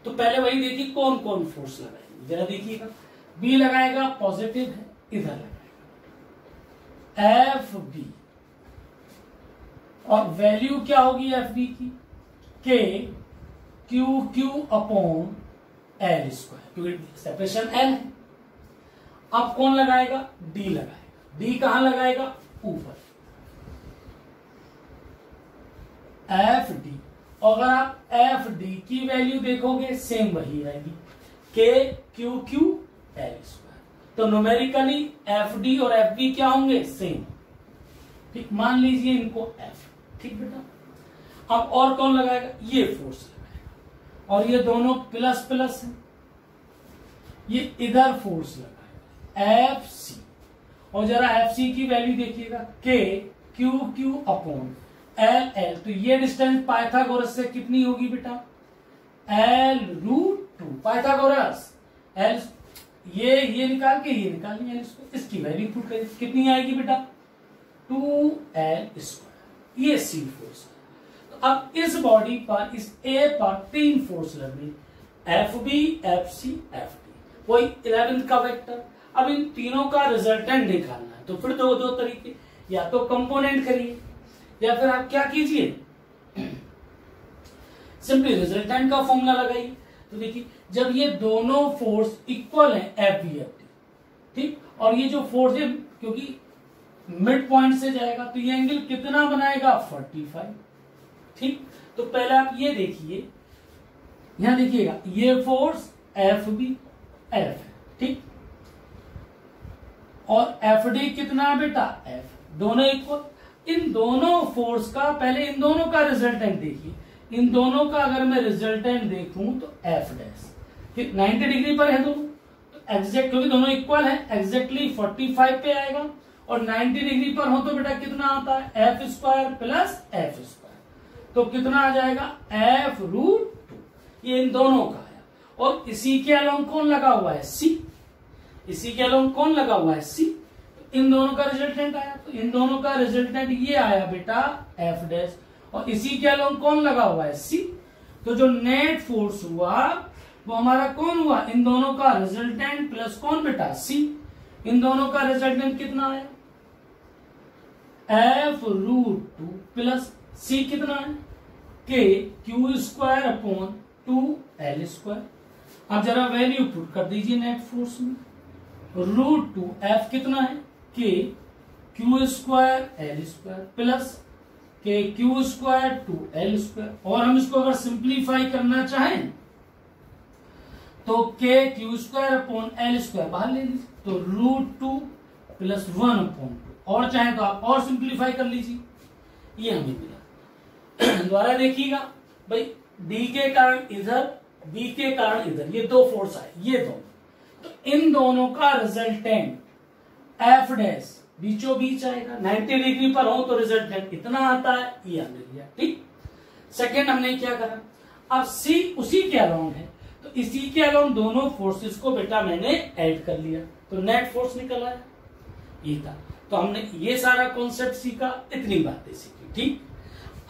तो पहले वही देखिए कौन कौन फोर्स लगाएँगे। जरा देखिएगा। बी लगाएगा पॉजिटिव है, इधर लगाएगा। एफ़ बी और वैल्यू क्या होगी एफ़ बी की? K q q upon l square क्योंकि सेपरेशन एल है। अब कौन लगाएगा? डी लगाएगा। डी कहाँ लगाएगा? ऊपर। एफ़ डी अगर आप एफ़ डी की वैल्यू देखोगे सेम वही रहेगी। K q q l square तो नोमेरिकली एफ़ डी और एफ़ बी क्या होंगे? सेम ठीक, मान लीजिए इनको एफ़ ठीक बेटा? अब और कौन लगाएगा? ये फोर्स लगाएगा। और ये दोनों प्लस प्लस है। ये इधर फोर्स लगाएगा। एफ़ सी और जरा एफ़ सी की वैल्यू देखिएगा। K q q upon l l तो ये डिस्टेंस पाइथागोरस से कितनी होगी बेटा? L root two Pythagoras l ये ये निकाल के, ये निकाल लिया इसको इसकी वैल्यू पुट करें कितनी आएगी बेटा? टू एल स्क्वायर ये सी फोर्स तो अब इस बॉडी पर, इस ए पर तीन फोर्स लग रही F B F C F D वही इलेवेंथ का वेक्टर अब इन तीनों का रिजल्टेंट निकालना है। तो फिर दो दो तरीके। या तो कंपोनेंट करिए, या फिर आप क्या कीजिए? सिंपली रिजल्टेंट का फॉर्मूला लगाइए। तो देखिए, जब ये दोनों फोर्स इक्वल है एफ़ बी एफ़ टी ठीक? और ये जो फोर्स है, क्योंकि मिड पॉइंट से जाएगा तो ये एंगल कितना बनाएगा? 45 ठीक? तो पहले आप ये देखिए। यहाँ देखिएगा, ये फोर्स एफ़ बी, एफ़ ठीक? और एफ़ डी कितना बेटा? एफ़। दोनों इक्वल इन दोनों फोर्स का, पहले इन दोनों का रिजल्टेंट देखिए। इन दोनों का अगर मैं रिजल्टेंट देखूँ तो एफ़ डैश। 90 डिग्री पर है दोनों। तो एग्जैक्ट क्योंकि दोनों इक्वल है एग्जैक्टली 45 पे आएगा। और 90 डिग्री पर हो तो बेटा कितना आता है? F square plus F square तो कितना आ जाएगा? एफ़ रूट टू ये इन दोनों का आया और इसी के अलोंग कौन लगा हुआ है? सी इसी के अलोंग कौन लगा हुआ है? सी तो इन दोनों का रिजल्टेंट आया। तो इन दोनों का रिजल्टेंट ये आया बेटा एफ़ डैश और इसी के अलोंग कौन लगा हुआ है? सी तो जो नेट फोर्स हुआ, वो हमारा कौन हुआ? इन दोनों का रिजल्टेंट प्लस कौन बेटा? सी इन दोनों का रिजल्टेंट कितना आया? F root two plus C कितना है? K Q square upon two L square अब जरा वैल्यू पुट कर दीजिए नेट फोर्स में। रूट टू एफ़ कितना है? K Q square L square plus K Q square two L square और हम इसको अगर सिंप्लीफाई करना चाहें तो K Q square upon L square बाहर ले लीजिए। तो root two plus one upon two और चाहे तो आप और सिंप्लीफाई कर लीजिए। ये हमें मिला। द्वारा देखिएगा, भाई डी के कारण इधर बी के कारण इधर, ये दो फोर्स आए, ये दोनों तो इन दोनों का रिजल्टेंट एफ़ डैश बीचों बीच आएगा। 90 डिग्री पर हो तो रिजल्टेंट इतना आता है, ये हमने लिया, ठीक? सेकेंड हमने क्या करा? अब सी उसी के अलाउंड है तो इसी के अलाउंड दोनों फोर्सेस को बेटा मैंने ऐड कर लिया। तो नेट फोर्स निकल आया ये था। तो हमने ये सारा कॉन्सेप्ट सीखा, इतनी बातें सीखी, ठीक?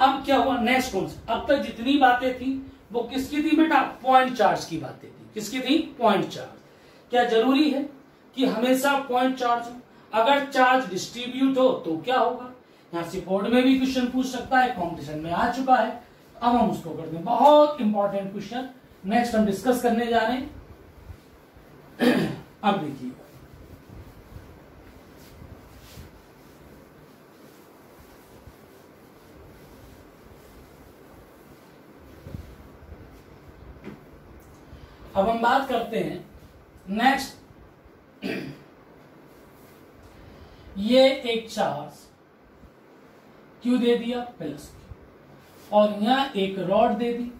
अब क्या हुआ? नेक्स्ट कॉन्सेप्ट अब तक जितनी बातें थी, वो किसकी थी बेटा? पॉइंट चार्ज की बातें थी। किसकी थी? पॉइंट चार्ज क्या ज़रूरी है कि हमेशा पॉइंट चार्ज हो? अगर चार्ज डिस्ट्रीब्यूट हो तो क्या होगा? यहाँ से बोर्ड में भी क्वेश्चन पूछ सकता है कॉम्पिटिशन में आ चुका है। अब हम उसको करते हैं। बहुत इंपॉर्टेंट क्वेश्चन नेक्स्ट हम डिस्कस करने जा रहे हैं। अब देखिए। अब हम बात करते हैं नेक्स्ट ये एक चार्ज क्यू दे दिया? प्लस और यहाँ एक रॉड दे दी।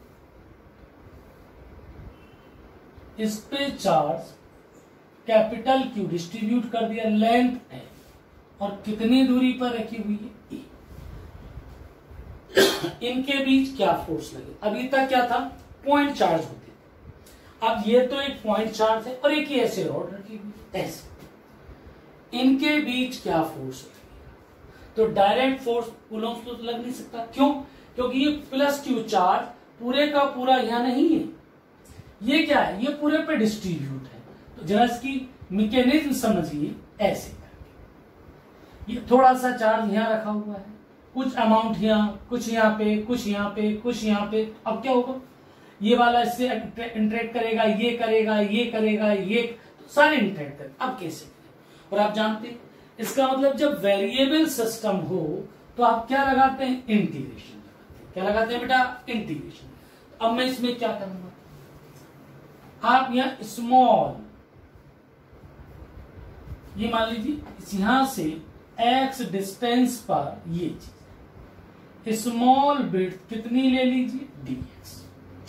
इस पे चार्ज कैपिटल क्यू डिस्ट्रीब्यूट कर दिया? लेंथ है। और कितनी दूरी पर रखी हुई है? ए इनके बीच क्या फोर्स लगे? अभी तक क्या था? पॉइंट चार्ज होते अब ये तो एक पॉइंट चार्ज है और एक ही ऐसे रॉड रखी हुई ऐसे। इनके बीच क्या फोर्स तो डायरेक्ट फोर्स पुलों तो लग नहीं सकता। क्यों? क्योंकि ये प्लस क्यू चार्ज पूरे का पूरा यहाँ नहीं है। ये क्या है? ये पूरे पे डिस्ट्रीब्यूट है। तो जरा इसकी मैकेनिज्म समझिए। ऐसे ये थोड़ा सा चार्ज यहाँ रखा हुआ है। कुछ अमाउंट यहाँ, कुछ यहाँ पे, कुछ यहाँ पे, कुछ यहाँ पे। अब क्या होगा? ये वाला इससे इंटरेक्ट करेगा, ये करेगा ये करेगा, ये तो सारे इंटरेक्ट करें, अब कैसे करें? और आप जानते हैं, इसका मतलब जब वेरिएबल सिस्टम हो तो आप क्या लगाते हैं? इंटीग्रेशन लगाते हैं। क्या लगाते हैं बेटा? इंटीग्रेशन अब मैं इसमें क्या करूँगा? आप यहाँ स्मॉल ये मान लीजिए यहाँ से एक्स डिस्टेंस पर ये चीज़ स्मॉल बिट कितनी ले लीजिए? डीएक्स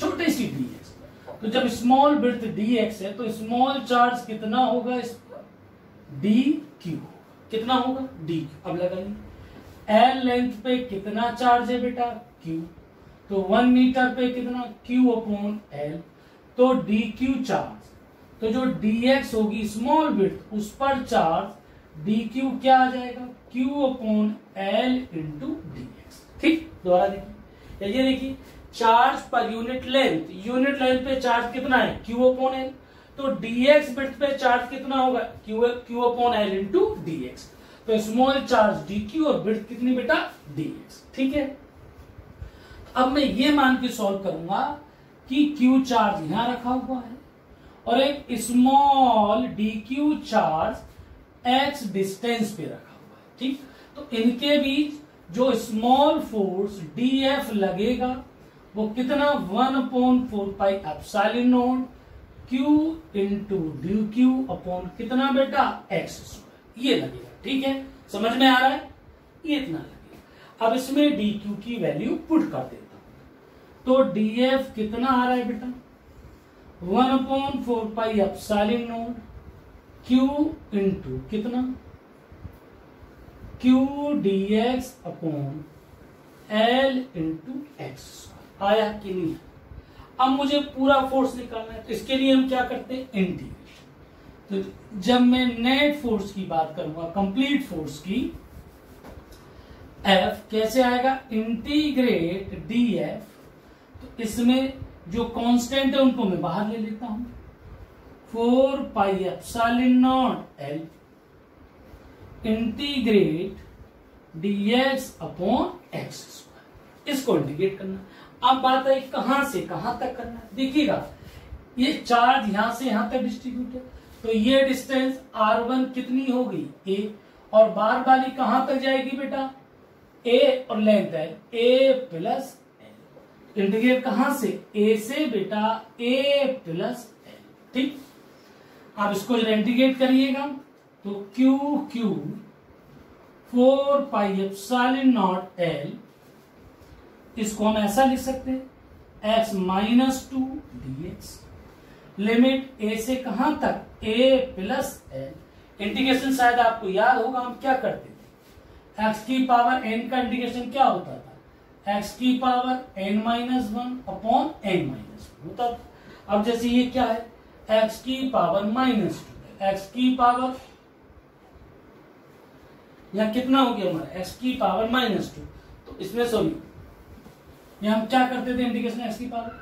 छोटी सी डीएक्स तो जब स्मॉल बिट डीएक्स है तो स्मॉल चार्ज कितना होगा इस डी क्यू कितना होगा? डी अब लगाइए। एल लेंथ पे कितना चार्ज है बेटा? क्यू तो वन मीटर पे कितना? क्यू अपॉन एल तो डी क्यू चार्ज तो जो डी एक्स होगी स्मॉल बिट उस पर चार्ज डी क्यू क्या आ जाएगा? Q upon L into D X ठीक? दोबारा देखिए। देखिए चार्ज पर यूनिट लेंथ यूनिट लेंथ पे चार्ज कितना है? क्यू अपॉन एल तो डीएक्स बिट पे चार्ज कितना होगा? Q Q upon L into D X तो स्मॉल चार्ज डी क्यू और बिट कितनी बेटा? डीएक्स ठीक है? अब मैं ये मान के सॉल्व करूँगा कि क्यू चार्ज यहाँ रखा हुआ है और एक small D Q charge X distance पे रखा हुआ है। ठीक? तो इनके बीच जो स्मॉल फोर्स डी एफ़ लगेगा वो कितना one upon four pi epsilon naught Q into D Q upon कितना बेटा? एक्स ये लगेगा, ठीक है? समझ में आ रहा है? ये इतना लगेगा। अब इसमें डी क्यू की वैल्यू पुट कर देता हूँ। तो डी एफ़ कितना आ रहा है बेटा? One upon four pi epsilon naught Q into कितना? Q D X upon L into X आया कि नहीं? अब मुझे पूरा फोर्स निकालना है तो इसके लिए हम क्या करते हैं? इंटीग्रेशन तो जब मैं नेट फोर्स की बात करूँगा कंप्लीट फोर्स की एफ़ कैसे आएगा? इंटीग्रेट डी एफ़ तो इसमें जो कांस्टेंट है, उनको मैं बाहर ले लेता हूँ। Four pi epsilon naught L integrate D X upon X square इसको इंटीग्रेट करना। अब बात है कहाँ से, कहाँ तक करना है? देखिएगा, ये चार्ज यहाँ से यहाँ तक डिस्ट्रीब्यूट है। तो ये डिस्टेंस आर वन कितनी होगी ए और बार वाली कहाँ तक जाएगी बेटा? ए और लेंथ है। ए प्लस इंटीग्रेट कहाँ से? ए से बेटा ए प्लस एल ठीक? आप इसको इंटीग्रेट करिएगा। तो Q Q four pi epsilon naught L इसको हम ऐसा लिख सकते हैं X minus two D X limit A से कहाँ तक? ए प्लस एल इंटीग्रेशन शायद आपको याद होगा, हम क्या करते थे? एक्स की पावर एन का इंटीग्रेशन क्या होता था? एक्स की power N minus one upon N minus one होता था। अब जैसे ये क्या है? एक्स की पावर माइनस टू एक्स की पावर यहाँ कितना हो गया हमारा? एक्स की पावर माइनस टू तो इसमें सॉरी ये हम क्या करते थे इंटीग्रेशन एक्स की power?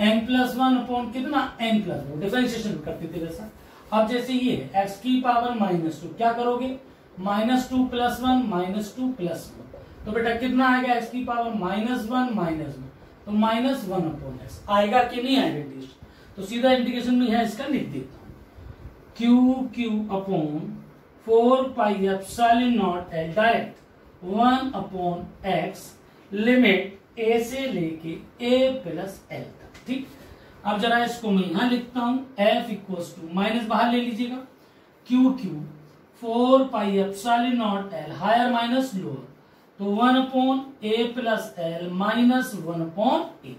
N plus one upon कितना? एन प्लस वन डिफ्रेंशिएशन करते थे वैसा। अब जैसे ये एक्स की पावर माइनस टू क्या करोगे? Minus two plus one minus two plus one तो बेटा कितना आएगा एक्स की power? Minus one minus one तो माइनस वन अपॉन एक्स आएगा कि नहीं आएगा इंटीग्रेशन? तो सीधा इंटीग्रेशन में है इसका लिख देता हूँ Q Q upon four pi epsilon naught L direct one upon X limit A से लेके ए प्लस एल तक, ठीक? अब जरा इसको मैं यहाँ लिखता हूँ एफ़ इक्व टू माइनस बाहर ले लीजिएगा। Q Q four pi epsilon naught L higher minus lower तो one upon A plus L minus one upon A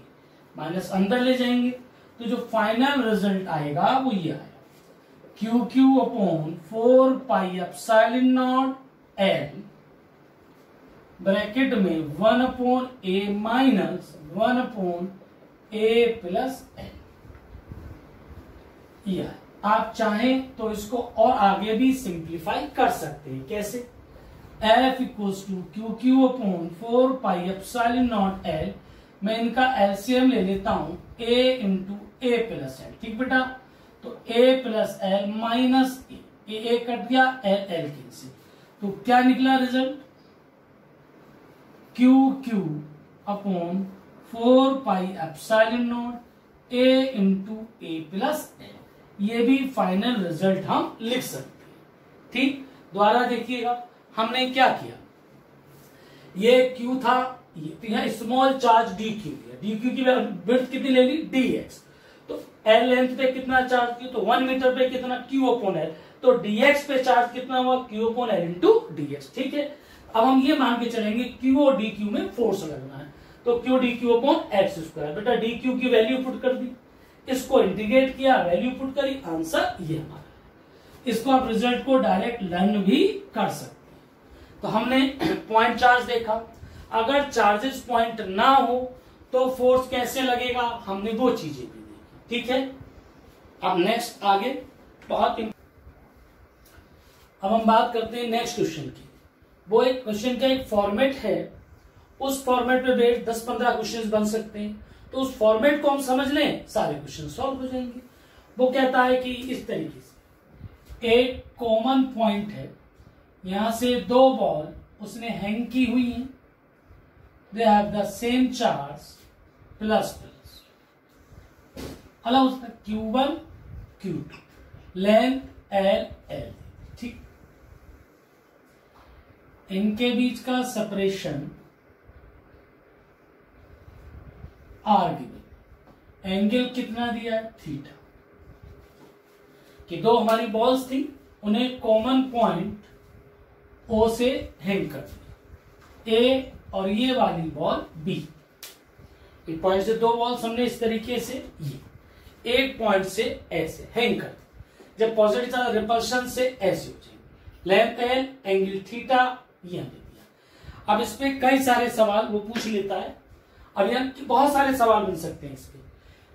minus अंदर ले जाएँगे। तो जो फाइनल रिज़ल्ट आएगा, वो ये आएगा Q Q upon four pi epsilon naught L bracket में one upon A minus one upon A plus L यह आप चाहें तो इसको और आगे भी सिंप्लीफाई कर सकते हैं। कैसे? F equals to Q Q upon four pi epsilon naught L मैं इनका एलसीएम ले लेता हूँ A into A plus L ठीक बेटा? तो A plus L minus A A cut गया एल एल कैंसिल तो क्या निकला result Q Q upon four pi epsilon naught A into A plus L ये भी फाइनल रिज़ल्ट हम लिख सकते हैं। ठीक? द्वारा देखिएगा, हमने क्या किया? ये क्यू था यहाँ स्मॉल चार्ज डी क्यू दिया। डी क्यू की विड्थ कितनी ले ली? डी एक्स तो एल लेंथ पे कितना चार्ज किया? तो वन मीटर पे कितना क्यू ओपोन एल तो डीएक्स पे चार्ज कितना हुआ? Q upon L into D X ठीक है? अब हम ये मान के चलेंगे क्यू और डी क्यू में फोर्स लगना है। तो Q D Q upon X square बेटा डी क्यू की वैल्यू पुट कर दी। इसको इंटीग्रेट किया? वैल्यू पुट करी। आंसर ये हमारा इसको आप रिज़ल्ट को डायरेक्ट लर्न भी कर सकते हैं। तो हमने पॉइंट चार्ज देखा। अगर चार्जेस पॉइंट ना हो तो फोर्स कैसे लगेगा? हमने वो चीज़ें भी देखी। ठीक है? अब नेक्स्ट आगे। बहुत अब हम बात करते हैं नेक्स्ट क्वेश्चन की। वो एक क्वेश्चन का एक फॉर्मेट है। उस फॉर्मेट पे बेस्ड दस पंद्रह क्वेश्चन बन सकते हैं। तो उस फॉर्मेट को हम समझ लें, सारे क्वेश्चन सॉल्व हो जाएँगे। वो कहता है कि इस तरीके से एक कॉमन पॉइंट है। यहाँ से दो बॉल उसने हैंग की हुई है। They have the same charge plus plus अलग उसका Q one Q two length L L ठीक इनके बीच का सेपरेशन आर गिवन एंगल कितना दिया है? थीटा कि दो हमारी बॉल्स थी, उन्हें कॉमन पॉइंट ओ से हैंग कर दिया। ए और ये वाली बॉल बी एक पॉइंट से दो बॉल्स हमने इस तरीके से ये। एक पॉइंट से ऐसे हैंग कर जब पॉजिटिव रिपल्शन से ऐसे हो जाएँगे। लेंथ एल एंगल थीटा ये हमने दिया। अब इस पे कई सारे सवाल वो पूछ लेता है। अब यहाँ बहुत सारे सवाल मिल सकते हैं इसके।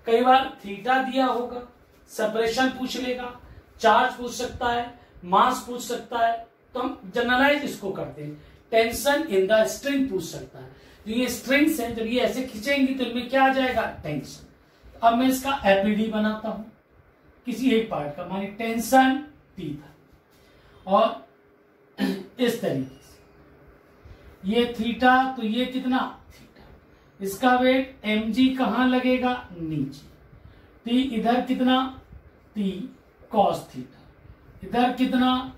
कई बार थीटा दिया होगा सेपरेशन पूछ लेगा चार्ज पूछ सकता है मास पूछ सकता है तो हम जनरलाइज इसको करते हैं टेंशन इन द स्ट्रिंग पूछ सकता है। जो ये स्ट्रिंग्स हैं, जब ये ऐसे खींचेंगी तो इनमें क्या आ जाएगा? टेंशन अब मैं इसका एपीडी बनाता हूँ, किसी एक पार्ट का। मानी टेंशन टी था और इस तरीके ये थीटा तो ये कितना? थीटा। इसका वेट एम जी कहाँ लगेगा? नीचे। टी इधर कितना? T cos theta. इधर कितना?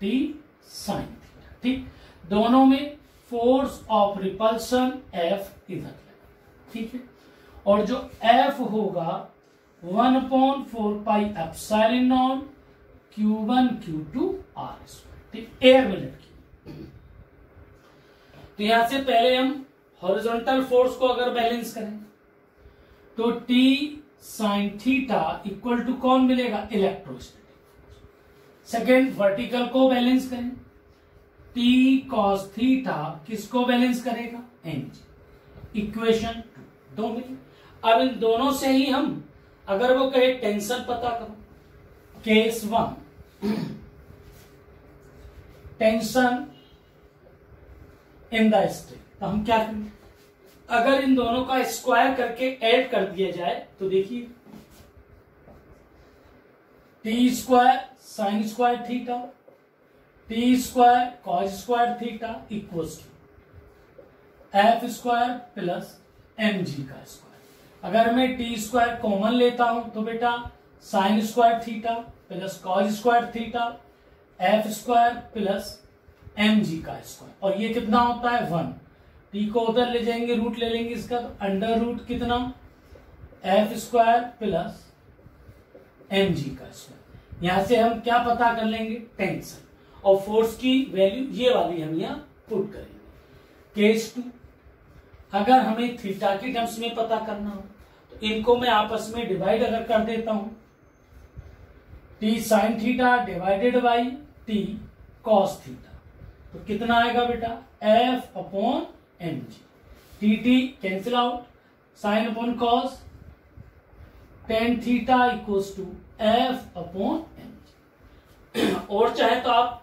T sine theta. ठीक? दोनों में फोर्स ऑफ़ रिपल्सन एफ़ इधर लगा। ठीक है? और जो एफ़ होगा one point four pi epsilon naught Q one Q two R square ठीक? एयर में लटकी। तो यहाँ से पहले हम हॉरिजॉन्टल फोर्स को अगर बैलेंस करें तो T sine theta equal to कौन मिलेगा? इलेक्ट्रोस्टैटिक सेकेंड वर्टिकल को बैलेंस करें. टी कॉस थीटा किसको बैलेंस करेगा? एन इक्वेशन दो मिले। अब इन दोनों से ही हम, अगर वो कहे टेंशन पता करो। Case one tension in the state तो हम क्या करेंगे अगर इन दोनों का स्क्वायर करके ऐड कर दिया जाए तो देखिए। T square sine square theta T square cos square theta equal to F square plus M G का स्क्वायर अगर मैं टी स्क्वायर कॉमन लेता हूँ तो बेटा sine square theta plus cos square theta F square plus M G का square और ये कितना होता है? वन टी को उधर ले जाएँगे रूट ले लेंगे इसका तो अंडर रूट कितना? F square plus M G का स्क्वायर यहाँ से हम क्या पता कर लेंगे? टेंशन और फोर्स की वैल्यू ये वाली हम यहाँ पुट करेंगे। केस टू अगर हमें थीटा के टर्म्स में पता करना हो तो इनको मैं आपस में डिवाइड अगर कर देता हूँ। T sine theta divided by T cos theta तो कितना आएगा बेटा? F upon M G T T cancel out sine upon cos tan theta equals to F upon M G और चाहे तो आप,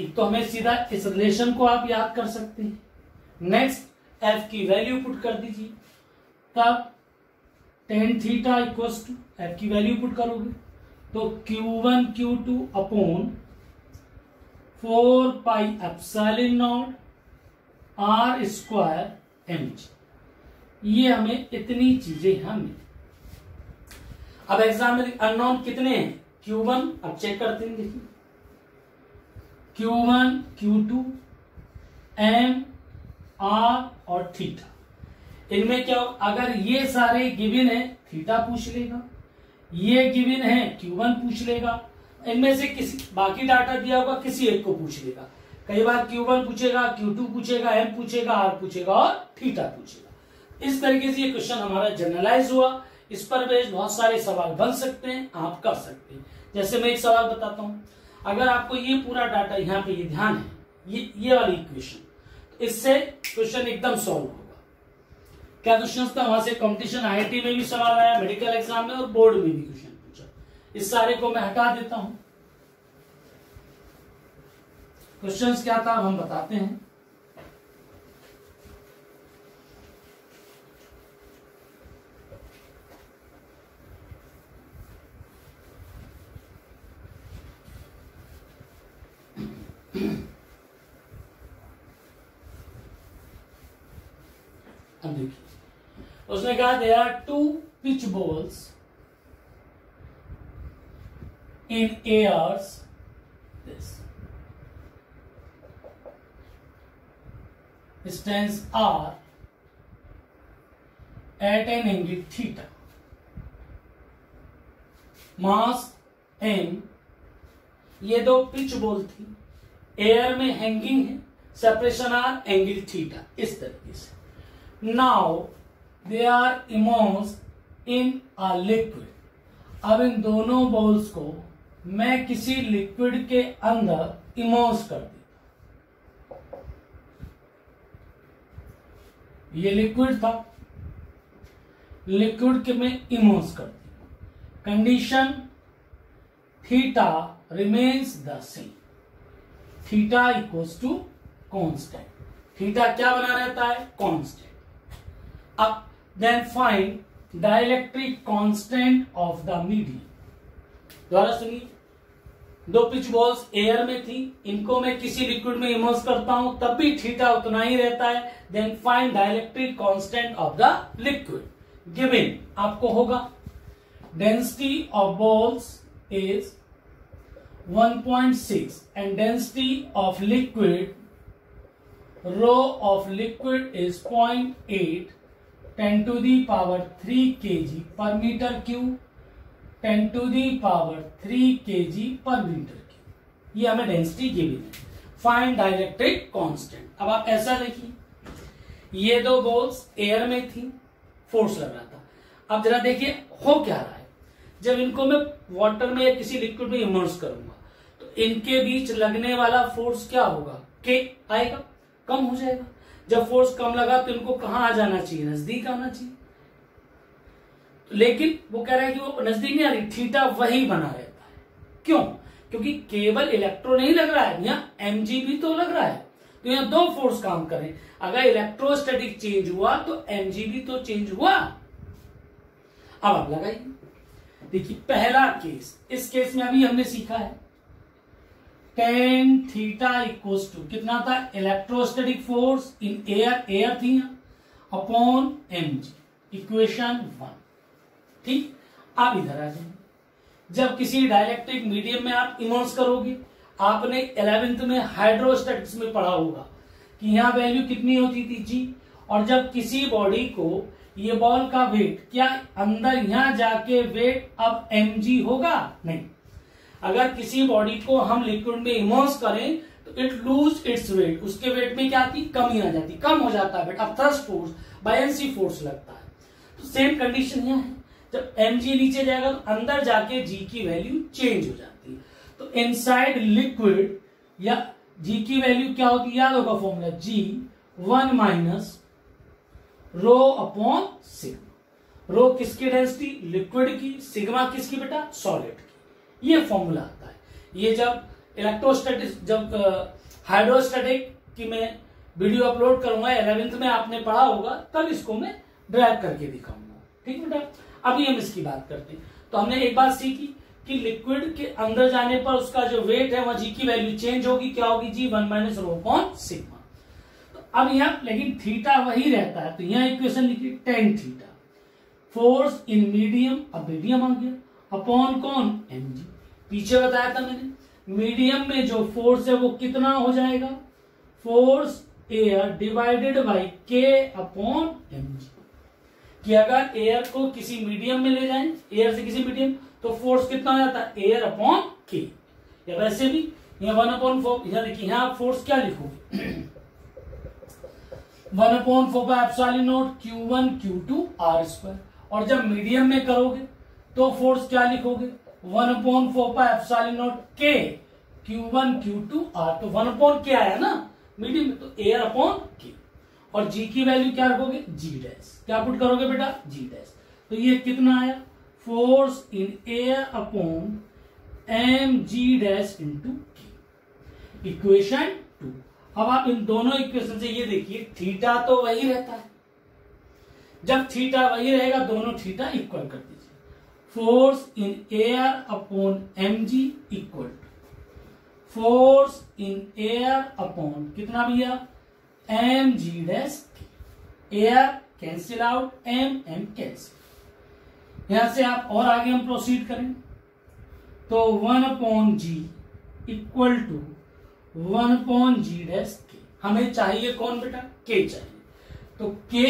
एक तो हमें सीधा इस रिलेशन को आप याद कर सकते हैं। नेक्स्ट एफ़ की वैल्यू पुट कर दीजिए। तब tan theta equals to F की वैल्यू पुट करोगे। तो Q one Q two upon four pi epsilon naught R square M ये हमें इतनी चीज़ें हमें अब एग्ज़ाम में अननोन कितने हैं? क्यू वन अब चेक करते हैं देखिए Q one Q two M R और थीटा इनमें क्या हो? अगर ये सारे गिविन है थीटा पूछ लेगा। ये गिविन है क्यू वन पूछ लेगा। इनमें से किसी, बाकी डाटा दिया होगा, किसी एक को पूछ लेगा कई बार क्यू वन पूछेगा क्यू टू पूछेगा एम पूछेगा आर पूछेगा और थीटा पूछेगा। इस तरीके से ये क्वेश्चन हमारा जनरलाइज हुआ। इस पर बेस्ड बहुत सारे सवाल बन सकते हैं, आप कर सकते हैं। जैसे मैं एक सवाल बताता हूँ। अगर आपको ये पूरा डाटा यहाँ पे ये ध्यान है, ये ये वाली इक्वेशन तो इससे क्वेश्चन एकदम सॉल्व होगा। क्या क्वेश्चन था वहाँ से कॉम्पिटिशन आई में भी सवाल आया मेडिकल एग्ज़ाम में और बोर्ड में भी क्वेश्चन इस सारे को मैं हटा देता हूँ। क्वेश्चंस क्या था, हम बताते हैं। अब देखिए। उसने कहा they are two pith balls in airs this stands R at an angle theta. Mass m ये दो पिच बोल थी। एयर में हैंगिंग है सेपरेशन आर एंगल थीटा इस तरीके से। Now they are immersed in a liquid अब इन दोनों बॉल्स को मैं किसी लिक्विड के अंदर इमोस कर दी ये लिक्विड था। लिक्विड के में इमोस कर दिया condition theta remains the same theta equals to constant theta क्या बना रहता है? कॉन्स्टेंट अब then find dielectric constant of the medium द्वारा सुनिए दो पिच बॉल्स एयर में थी, इनको मैं किसी लिक्विड में इमर्स करता हूँ, तब भी थीटा उतना ही रहता है then find dielectric constant of the liquid given आपको होगा। Density of balls is 1.6 and density of liquid rho of liquid is point eight ten to the power three K G per metre cube ten to the power three K G per metre की ये हमें density given है। Find dielectric constant अब आप ऐसा देखिए। ये दो बॉल्स एयर में थी फोर्स लग रहा था। अब जरा देखिए, हो क्या रहा है? जब इनको मैं वाटर में या किसी लिक्विड में इमर्स करूँगा तो इनके बीच लगने वाला फोर्स क्या होगा? के आएगा, कम हो जाएगा। जब फोर्स कम लगा तो इनको कहाँ आ जाना चाहिए? नज़दीक आना चाहिए। लेकिन वो कह रहा है कि वो नज़दीक नहीं आ रही, थीटा वही बना रहता है। क्यों? क्योंकि केवल इलेक्ट्रो नहीं लग रहा है यहाँ एमजी भी तो लग रहा है। तो यहाँ दो फोर्स काम कर। अगर इलेक्ट्रोस्टैटिक चेंज हुआ तो एमजी भी तो चेंज हुआ। अब आप लगाइए। देखिए, पहला केस इस केस में अभी हमने सीखा है। टेन थीटा इक्वल्स टू कितना था? Electrostatic force in air air थी upon M G equation one ठीक? आप इधर आ जाएँगे जब किसी डायलेक्ट्रिक मीडियम में आप इमर्स करोगे, आपने इलेवेंथ में हाइड्रोस्टेटिक्स में पढ़ा होगा कि यहाँ वैल्यू कितनी होती थी जी? और जब किसी बॉडी को ये बॉल का वेट क्या अंदर यहाँ जाके वेट अब एम होगा? नहीं। अगर किसी बॉडी को हम लिक्विड में इमर्स करें तो इट लूज इट्स वेट उसके वेट में क्या आती? कमी आ जाती। कम हो जाता है। वेट अब थ्रस्ट फोर्स बायसी फोर्स लगता है। तो सेम कंडीशन यहाँ है। जब एम नीचे जाएगा तो अंदर जाके जी की वैल्यू चेंज हो जाती है। तो इनसाइड लिक्विड या जी की वैल्यू क्या होती है? याद होगा formula G one minus rho upon sigma rho किसकी डेंसिटी लिक्विड की। सिग्मा किसकी बेटा? सॉलिड की। ये फॉर्मूला आता है। ये जब इलेक्ट्रोस्टैटिक जब हाइड्रोस्टैटिक की मैं वीडियो अपलोड करूँगा इलेवेंथ में आपने पढ़ा होगा, तब इसको मैं ड्राइव करके दिखाऊँगा। ठीक बेटा? अभी हम इसकी बात करते हैं। तो हमने एक बात सीखी कि लिक्विड के अंदर जाने पर उसका जो वेट है, वह जी की वैल्यू चेंज होगी। क्या होगी G one minus rho upon sigma अब यहाँ, लेकिन थीटा वही रहता है। तो यहाँ इक्वेशन लिखिए tan theta force in medium अब मीडियम आ गया। अपॉन कौन? एम जी पीछे बताया था मैंने। मीडियम में जो फोर्स है, वो कितना हो जाएगा? Force air divided by K upon M G कि अगर एयर को किसी मीडियम में ले जाएँ एयर से किसी मीडियम तो फोर्स कितना हो जाता है? एयर अपॉन के या वैसे भी, यहाँ वन अपॉन फोर यहाँ देखिए, यहाँ फोर्स क्या लिखोगे? One upon four pi epsilon naught Q one Q two R square और जब मीडियम में करोगे तो फोर्स क्या लिखोगे? One upon four pi epsilon naught K Q one Q two R तो वन अपॉन क्या आया ना मीडियम में तो एयर अपॉन के और जी की वैल्यू क्या रखोगे? जी डैश क्या पुट करोगे बेटा? जी डैश तो ये कितना आया? Force in air upon M G dash into K equation two अब आप इन दोनों इक्वेशन से ये देखिए थीटा तो वही रहता है। जब थीटा वही रहेगा, दोनों थीटा इक्वल कर दीजिए। Force in air upon M G equal force in air upon कितना भैया? M G dash air cancel out M M cancel यहाँ से आप और आगे हम प्रोसीड करें तो one upon G equal to one upon G dash K हमें चाहिए कौन बेटा? के चाहिए। तो के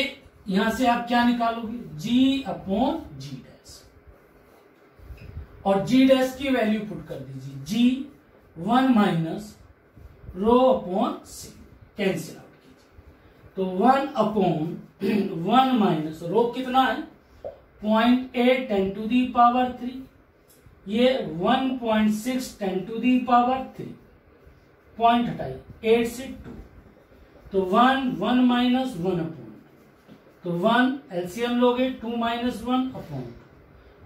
यहाँ से आप क्या निकालोगे? जी अपॉन जी डैश और जी डैश की वैल्यू पुट कर दीजिए। G one minus rho upon C cancel तो one upon one minus rho कितना है? Point eight ten to the power three. ये one point six ten to the power three. Point हटाइए, eight से two. तो one one minus one upon. तो one LCM लोगे, two minus one upon.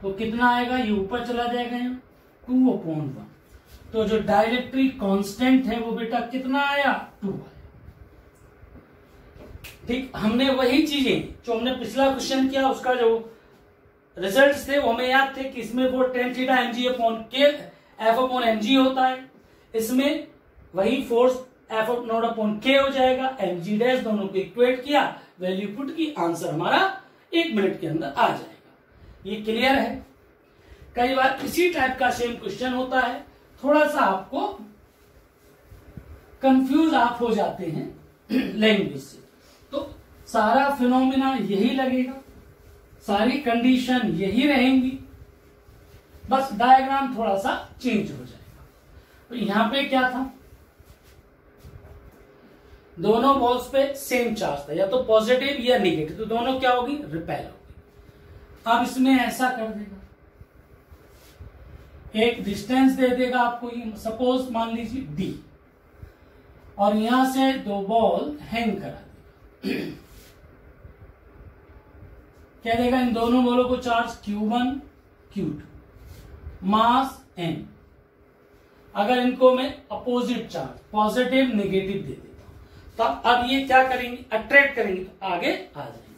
तो कितना आएगा? ये ऊपर चला जाएगा यहाँ। Two upon one. तो जो डायरेक्ट्रिक कांस्टेंट है वो बेटा कितना आया? टू। आया ठीक, हमने वही चीज़ें जो हमने पिछला क्वेश्चन किया, उसका जो रिजल्ट्स थे, वो हमें याद थे कि इसमें वो टेन थीटा एमजी अपॉन के एफ़ अपॉन एमजी होता है। इसमें वही फोर्स एफ़ नोट अपॉन के हो जाएगा। एम जी डैश दोनों को इक्वेट किया वैल्यू पुट की आंसर हमारा एक मिनट के अंदर आ जाएगा। ये क्लियर है? कई बार इसी टाइप का सेम क्वेश्चन होता है। थोड़ा सा आपको कंफ्यूज आप हो जाते हैं लैंग्वेज से। तो सारा फिनोमिना यही लगेगा, सारी कंडीशन यही रहेंगी। बस डायग्राम थोड़ा सा चेंज हो जाएगा। तो यहाँ पे क्या था? दोनों बॉल्स पे सेम चार्ज था, या तो पॉजिटिव या निगेटिव तो दोनों क्या होगी? रिपेल होगी। अब इसमें ऐसा कर देगा। एक डिस्टेंस दे देगा आपको, ये सपोज़ मान लीजिए डी और यहाँ से दो बॉल हैंग करा। क्या देगा इन दोनों बॉलों को चार्ज Q1 Q2 मास एन अगर इनको मैं अपोजिट चार्ज पॉजिटिव नेगेटिव दे देता हूँ तब अब ये क्या करेंगे? अट्रैक्ट करेंगे तो आगे आ जाएँगे।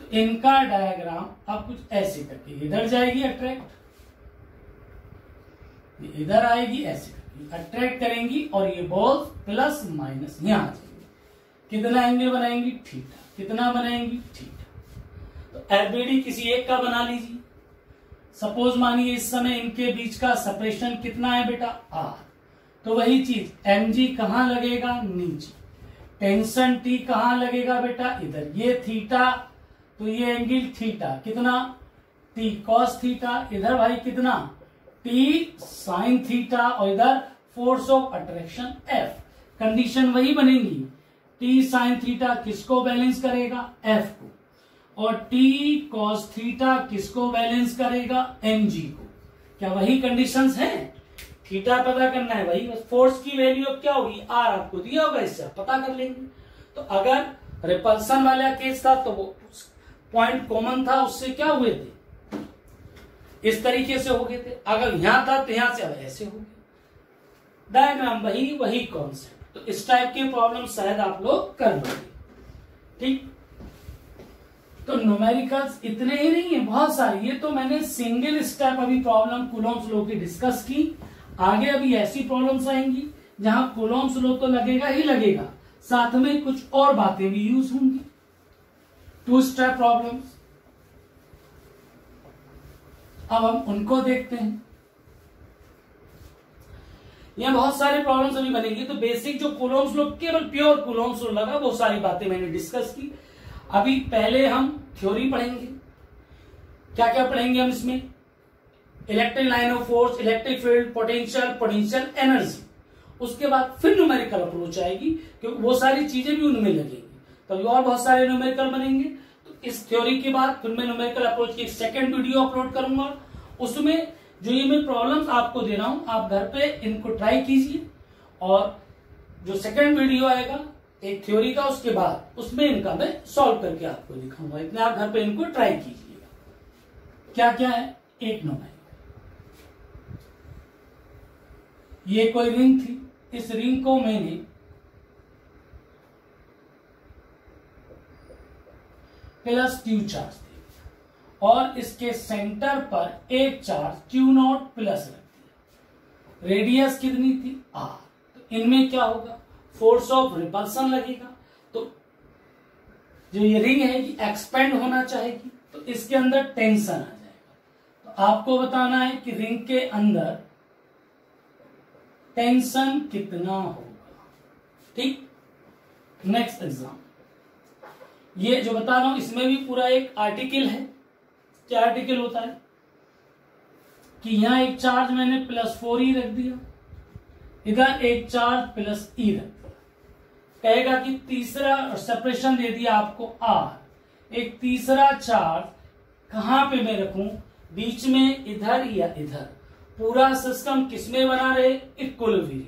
तो इनका डायग्राम अब कुछ ऐसे करके, इधर जाएगी अट्रैक्ट इधर आएगी, ऐसे करके। अट्रैक्ट करेंगी और ये बॉल प्लस माइनस यहाँ आ जाएँगे। कितना एंगल बनाएँगी? थीटा कितना बनाएँगी? थीटा तो एफबीडी किसी एक का बना लीजिए। सपोज़ मानिए इस समय इनके बीच का सेपरेशन कितना है बेटा? आर तो वही चीज़ एम जी कहाँ लगेगा? नीचे। टेंशन टी कहाँ लगेगा बेटा? इधर। ये थीटा तो ये एंगल थीटा कितना? टी कॉस थीटा इधर भाई कितना? टी साइन थीटा और इधर force of attraction F condition वही बनेगी। टी साइन थीटा किसको बैलेंस करेगा? एफ़ को। और टी कॉस थीटा किसको बैलेंस करेगा? एम जी को। क्या वही कंडीशंस है? थीटा पता करना है वही बस फोर्स की वैल्यू क्या होगी? आर आपको दिया होगा इससे। आप पता कर लेंगे। तो अगर रिपल्सन वाला केस था तो वो पॉइंट कॉमन था, उससे क्या हुए थे? इस तरीके से हो गए थे। अगर यहाँ था तो यहाँ से अब ऐसे हो गए डायग्राम वही वही कॉन्सेप्ट तो इस टाइप के प्रॉब्लम शायद आप लोग कर लोगे। ठीक? तो न्यूमेरिकल्स इतने ही नहीं है, बहुत सारे। ये तो मैंने सिंगल स्टेप अभी प्रॉब्लम कुलोम्स लो की डिस्कस की। आगे अभी ऐसी प्रॉब्लम्स आएँगी, जहाँ कुलोम्स लो तो लगेगा ही लगेगा। साथ में कुछ और बातें भी यूज़ होंगी। टू स्टेप प्रॉब्लम्स अब हम उनको देखते हैं। यहाँ बहुत सारे प्रॉब्लम्स अभी बनेंगे। तो बेसिक जो कुलोम्स लो केवल प्योर कुलोम्स लगा वो सारी बातें मैंने डिस्कस की। अभी पहले हम थ्योरी पढ़ेंगे। क्या क्या पढ़ेंगे हम इसमें? Electric line of force electric field potential potential energy उसके बाद फिर न्यूमेरिकल अप्रोच आएगी, क्योंकि वो सारी चीज़ें भी उनमें लगेंगी। तभी और बहुत सारे न्यूमेरिकल बनेंगे। तो इस थ्योरी के बाद फिर मैं न्यूमेरिकल अप्रोच की एक सेकेंड वीडियो अपलोड करूँगा। उसमें जो ये मैं प्रॉब्लम्स आपको दे रहा हूँ, आप घर पे इनको ट्राई कीजिए। और जो सेकेंड वीडियो आएगा, एक थ्योरी का, उसके बाद उसमें इनका मैं सॉल्व करके आपको दिखाऊँगा। इतने आप घर पे इनको ट्राई कीजिएगा। क्या क्या है? एक नंबर ये कोई रिंग थी। इस रिंग को मैंने प्लस क्यू चार्ज और इसके सेंटर पर एक चार्ज क्यू नॉट प्लस रख दिया रेडियस कितनी थी? आर तो इनमें क्या होगा? फोर्स ऑफ़ रिपल्सन लगेगा। तो जो ये रिंग है, ये एक्सपेंड होना चाहेगी। तो इसके अंदर टेंशन आ जाएगा। तो आपको बताना है कि रिंग के अंदर टेंशन कितना होगा। ठीक? नेक्स्ट एग्ज़ाम ये जो बता रहा हूँ, इसमें भी पूरा एक आर्टिकल है। क्या आर्टिकल होता है? कि यहाँ एक चार्ज मैंने प्लस फोर ई रख दिया। इधर एक चार्ज प्लस ई रख दिया। कहेगा कि तीसरा सेपरेशन दे दिया आपको आर एक तीसरा चार्ज कहाँ पे मैं रखूँ? बीच में इधर या इधर। पूरा सिस्टम किसमें बना रहे? इक्वलिब्रियम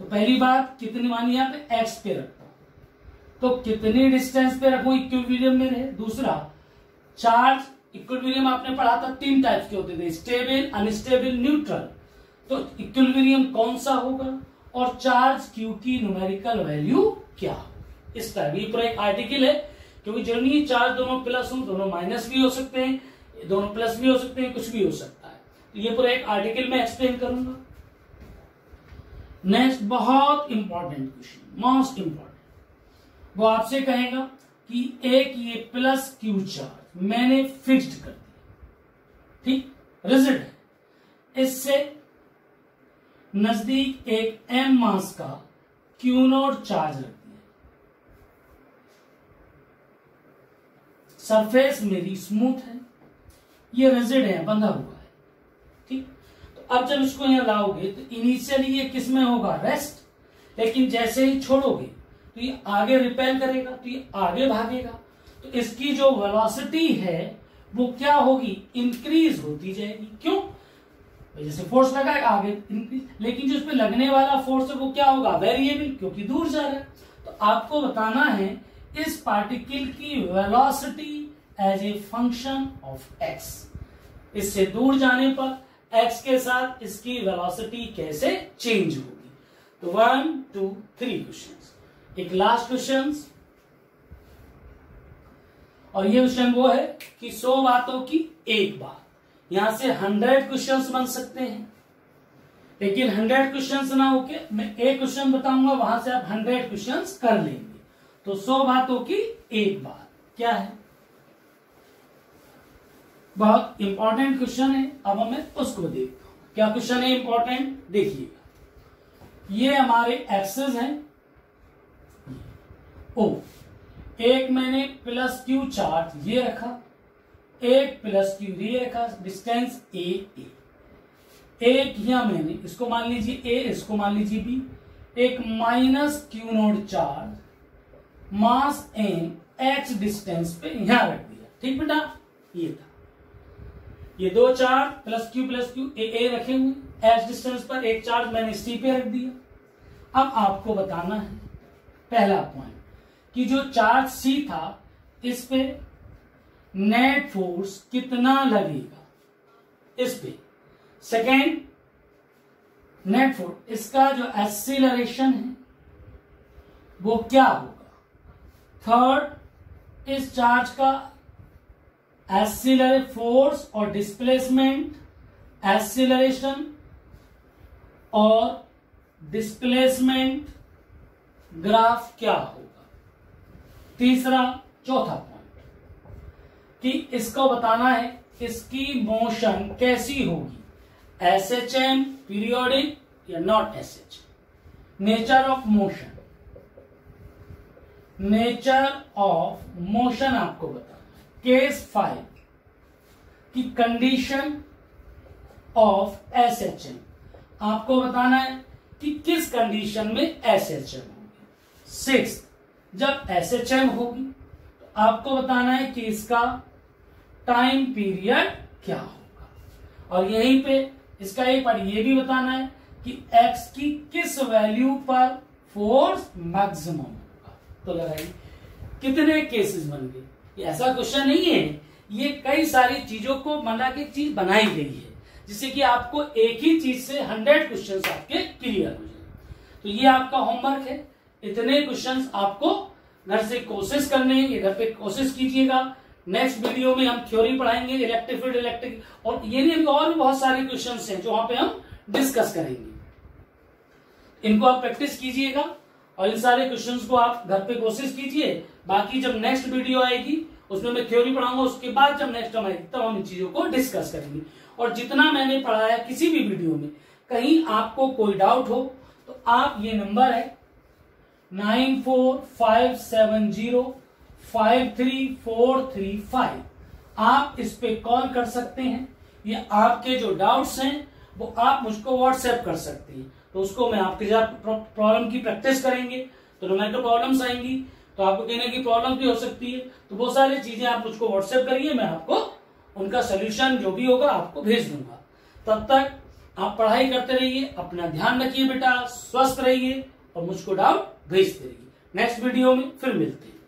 तो पहली बात, कितनी मानी यहाँ पे? एक्स पे रखता तो कितनी डिस्टेंस पे रखू? इक्विलिब्रियम में रहे। दूसरा चार्ज इक्विलिब्रियम आपने पढ़ा था तीन टाइप्स के होते थे स्टेबल अनस्टेबल न्यूट्रल तो इक्विलिब्रियम कौन सा होगा? और चार्ज क्यू की न्यूमेरिकल वैल्यू क्या? इस टाइप ये पूरा एक आर्टिकल है, क्योंकि जर्नी चार्ज दोनों प्लस हो, दोनों माइनस भी हो सकते हैं, दोनों प्लस भी हो सकते हैं, कुछ भी हो सकता है। तो ये पूरा एक आर्टिकल में एक्सप्लेन करूँगा। नेक्स्ट बहुत इंपॉर्टेंट क्वेश्चन मोस्ट इंपॉर्टेंट वो आपसे कहेगा कि एक ये प्लस क्यू चार्ज मैंने फिक्स्ड कर दिया। ठीक? रिजिड है। इससे नज़दीक एक एम मास का क्यू नोट चार्ज रख दिया। सरफेस मेरी स्मूथ है। ये रिजिड है, बंधा हुआ है। ठीक? तो अब जब इसको यहाँ लाओगे तो इनिशियली ये किसमें होगा? रेस्ट लेकिन जैसे ही छोड़ोगे तो ये आगे रिपेल करेगा तो ये आगे भागेगा। तो इसकी जो वेलोसिटी है, वो क्या होगी? इंक्रीज होती जाएगी। क्यों? जैसे फोर्स लगा है, आगे इंक्रीज लेकिन जो इस लगने वाला फोर्स है, वो क्या होगा? वेरिएबल क्योंकि दूर जा रहा है। तो आपको बताना है, इस पार्टिकल की velocity as a function of x इससे दूर जाने पर एक्स के साथ इसकी वेलोसिटी कैसे चेंज होगी? तो वन टू थ्री क्वेश्चन एक लास्ट क्वेश्चन और ये क्वेश्चन वो है कि सौ बातों की एक बात। यहाँ से हंड्रेड क्वेश्चंस बन सकते हैं। लेकिन हंड्रेड क्वेश्चंस ना होके मैं एक क्वेश्चन बताऊँगा, वहाँ से आप हंड्रेड क्वेश्चंस कर लेंगे। तो सौ बातों की एक बात क्या है? बहुत इंपॉर्टेंट क्वेश्चन है, अब हमें उसको देखते हूँ क्या क्वेश्चन है इंपॉर्टेंट देखिएगा। ये हमारे एक्सेस हैं। ओ एक मैंने प्लस क्यू चार्ज ये रखा, एक प्लस क्यू ये रखा डिस्टेंस ए ए एक यहाँ मैंने, इसको मान लीजिए ए इसको मान लीजिए बी एक minus Q naught charge mass M X distance पे यहाँ रख दिया। ठीक बेटा? ये था। ये दो charge plus Q plus Q A A रखे हुए एच डिस्टेंस पर एक चार्ज मैंने सी पे रख दिया। अब आपको बताना है, पहला पॉइंट कि जो चार्ज सी था, इस पे नेट फोर्स कितना लगेगा? इस पे। सेकेंड नेट फोर्स, इसका जो एक्सीलरेशन है, वो क्या होगा? थर्ड इस चार्ज का एक्सिलरे फोर्स और डिस्प्लेसमेंट एक्सिलरेशन और डिस्प्लेसमेंट ग्राफ क्या होगा? तीसरा चौथा पॉइंट कि इसको बताना है इसकी मोशन कैसी होगी? एस एच एम पीरियोडिक या not S H nature of motion nature of motion आपको बताना केस फाइव की condition of S H M आपको बताना है कि किस कंडीशन में एस एच एम होगी? सिक्स जब एस एच एम होगी तो आपको बताना है कि इसका टाइम पीरियड क्या होगा। और यहीं पे इसका एक बार ये भी बताना है कि एक्स की किस वैल्यू पर फोर्स मैक्सिमम होगा। तो लगाइए, कितने केसेस बन गए? ऐसा क्वेश्चन नहीं है। ये कई सारी चीज़ों को मना की चीज़ बनाई गई है, जिससे कि आपको एक ही चीज़ से हंड्रेड क्वेश्चन आपके क्लियर हो जाए तो ये आपका होमवर्क है। इतने क्वेश्चन आपको घर से कोशिश करने हैं ये घर पे कोशिश कीजिएगा। नेक्स्ट वीडियो में हम थ्योरी पढ़ाएँगे इलेक्ट्रिक फ़ील्ड इलेक्ट्रिक और ये नहीं और भी बहुत सारे क्वेश्चन हैं जो वहाँ पे हम डिस्कस करेंगे। इनको आप प्रैक्टिस कीजिएगा और इन सारे क्वेश्चन को आप घर पे कोशिश कीजिए। बाकी जब नेक्स्ट वीडियो आएगी, उसमें मैं थ्योरी पढ़ाऊँगा, उसके बाद जब नेक्स्ट टाइम आएगी, तब हम इन चीज़ों को डिस्कस करेंगे। और जितना मैंने पढ़ाया किसी भी वीडियो में, कहीं आपको कोई डाउट हो तो आप ये नंबर है nine four five seven zero five three four three five. आप इस पे कॉल कर सकते हैं। ये आपके जो डाउट्स हैं, वो आप मुझको व्हाट्सएप कर सकते हैं। तो उसको मैं आपके साथ प्रॉब्लम की प्रैक्टिस करेंगे। तो नोमेटो प्रॉब्लम्स आएँगी तो आपको कहने की प्रॉब्लम भी हो सकती है। तो वो सारी चीज़ें आप मुझको व्हाट्सएप करिए, मैं आपको उनका सोल्यूशन जो भी होगा, आपको भेज दूँगा। तब तक आप पढ़ाई करते रहिए, अपना ध्यान रखिए बेटा, स्वस्थ रहिए और मुझको डाउट भेजते रहिए नेक्स्ट वीडियो में फिर मिलते हैं।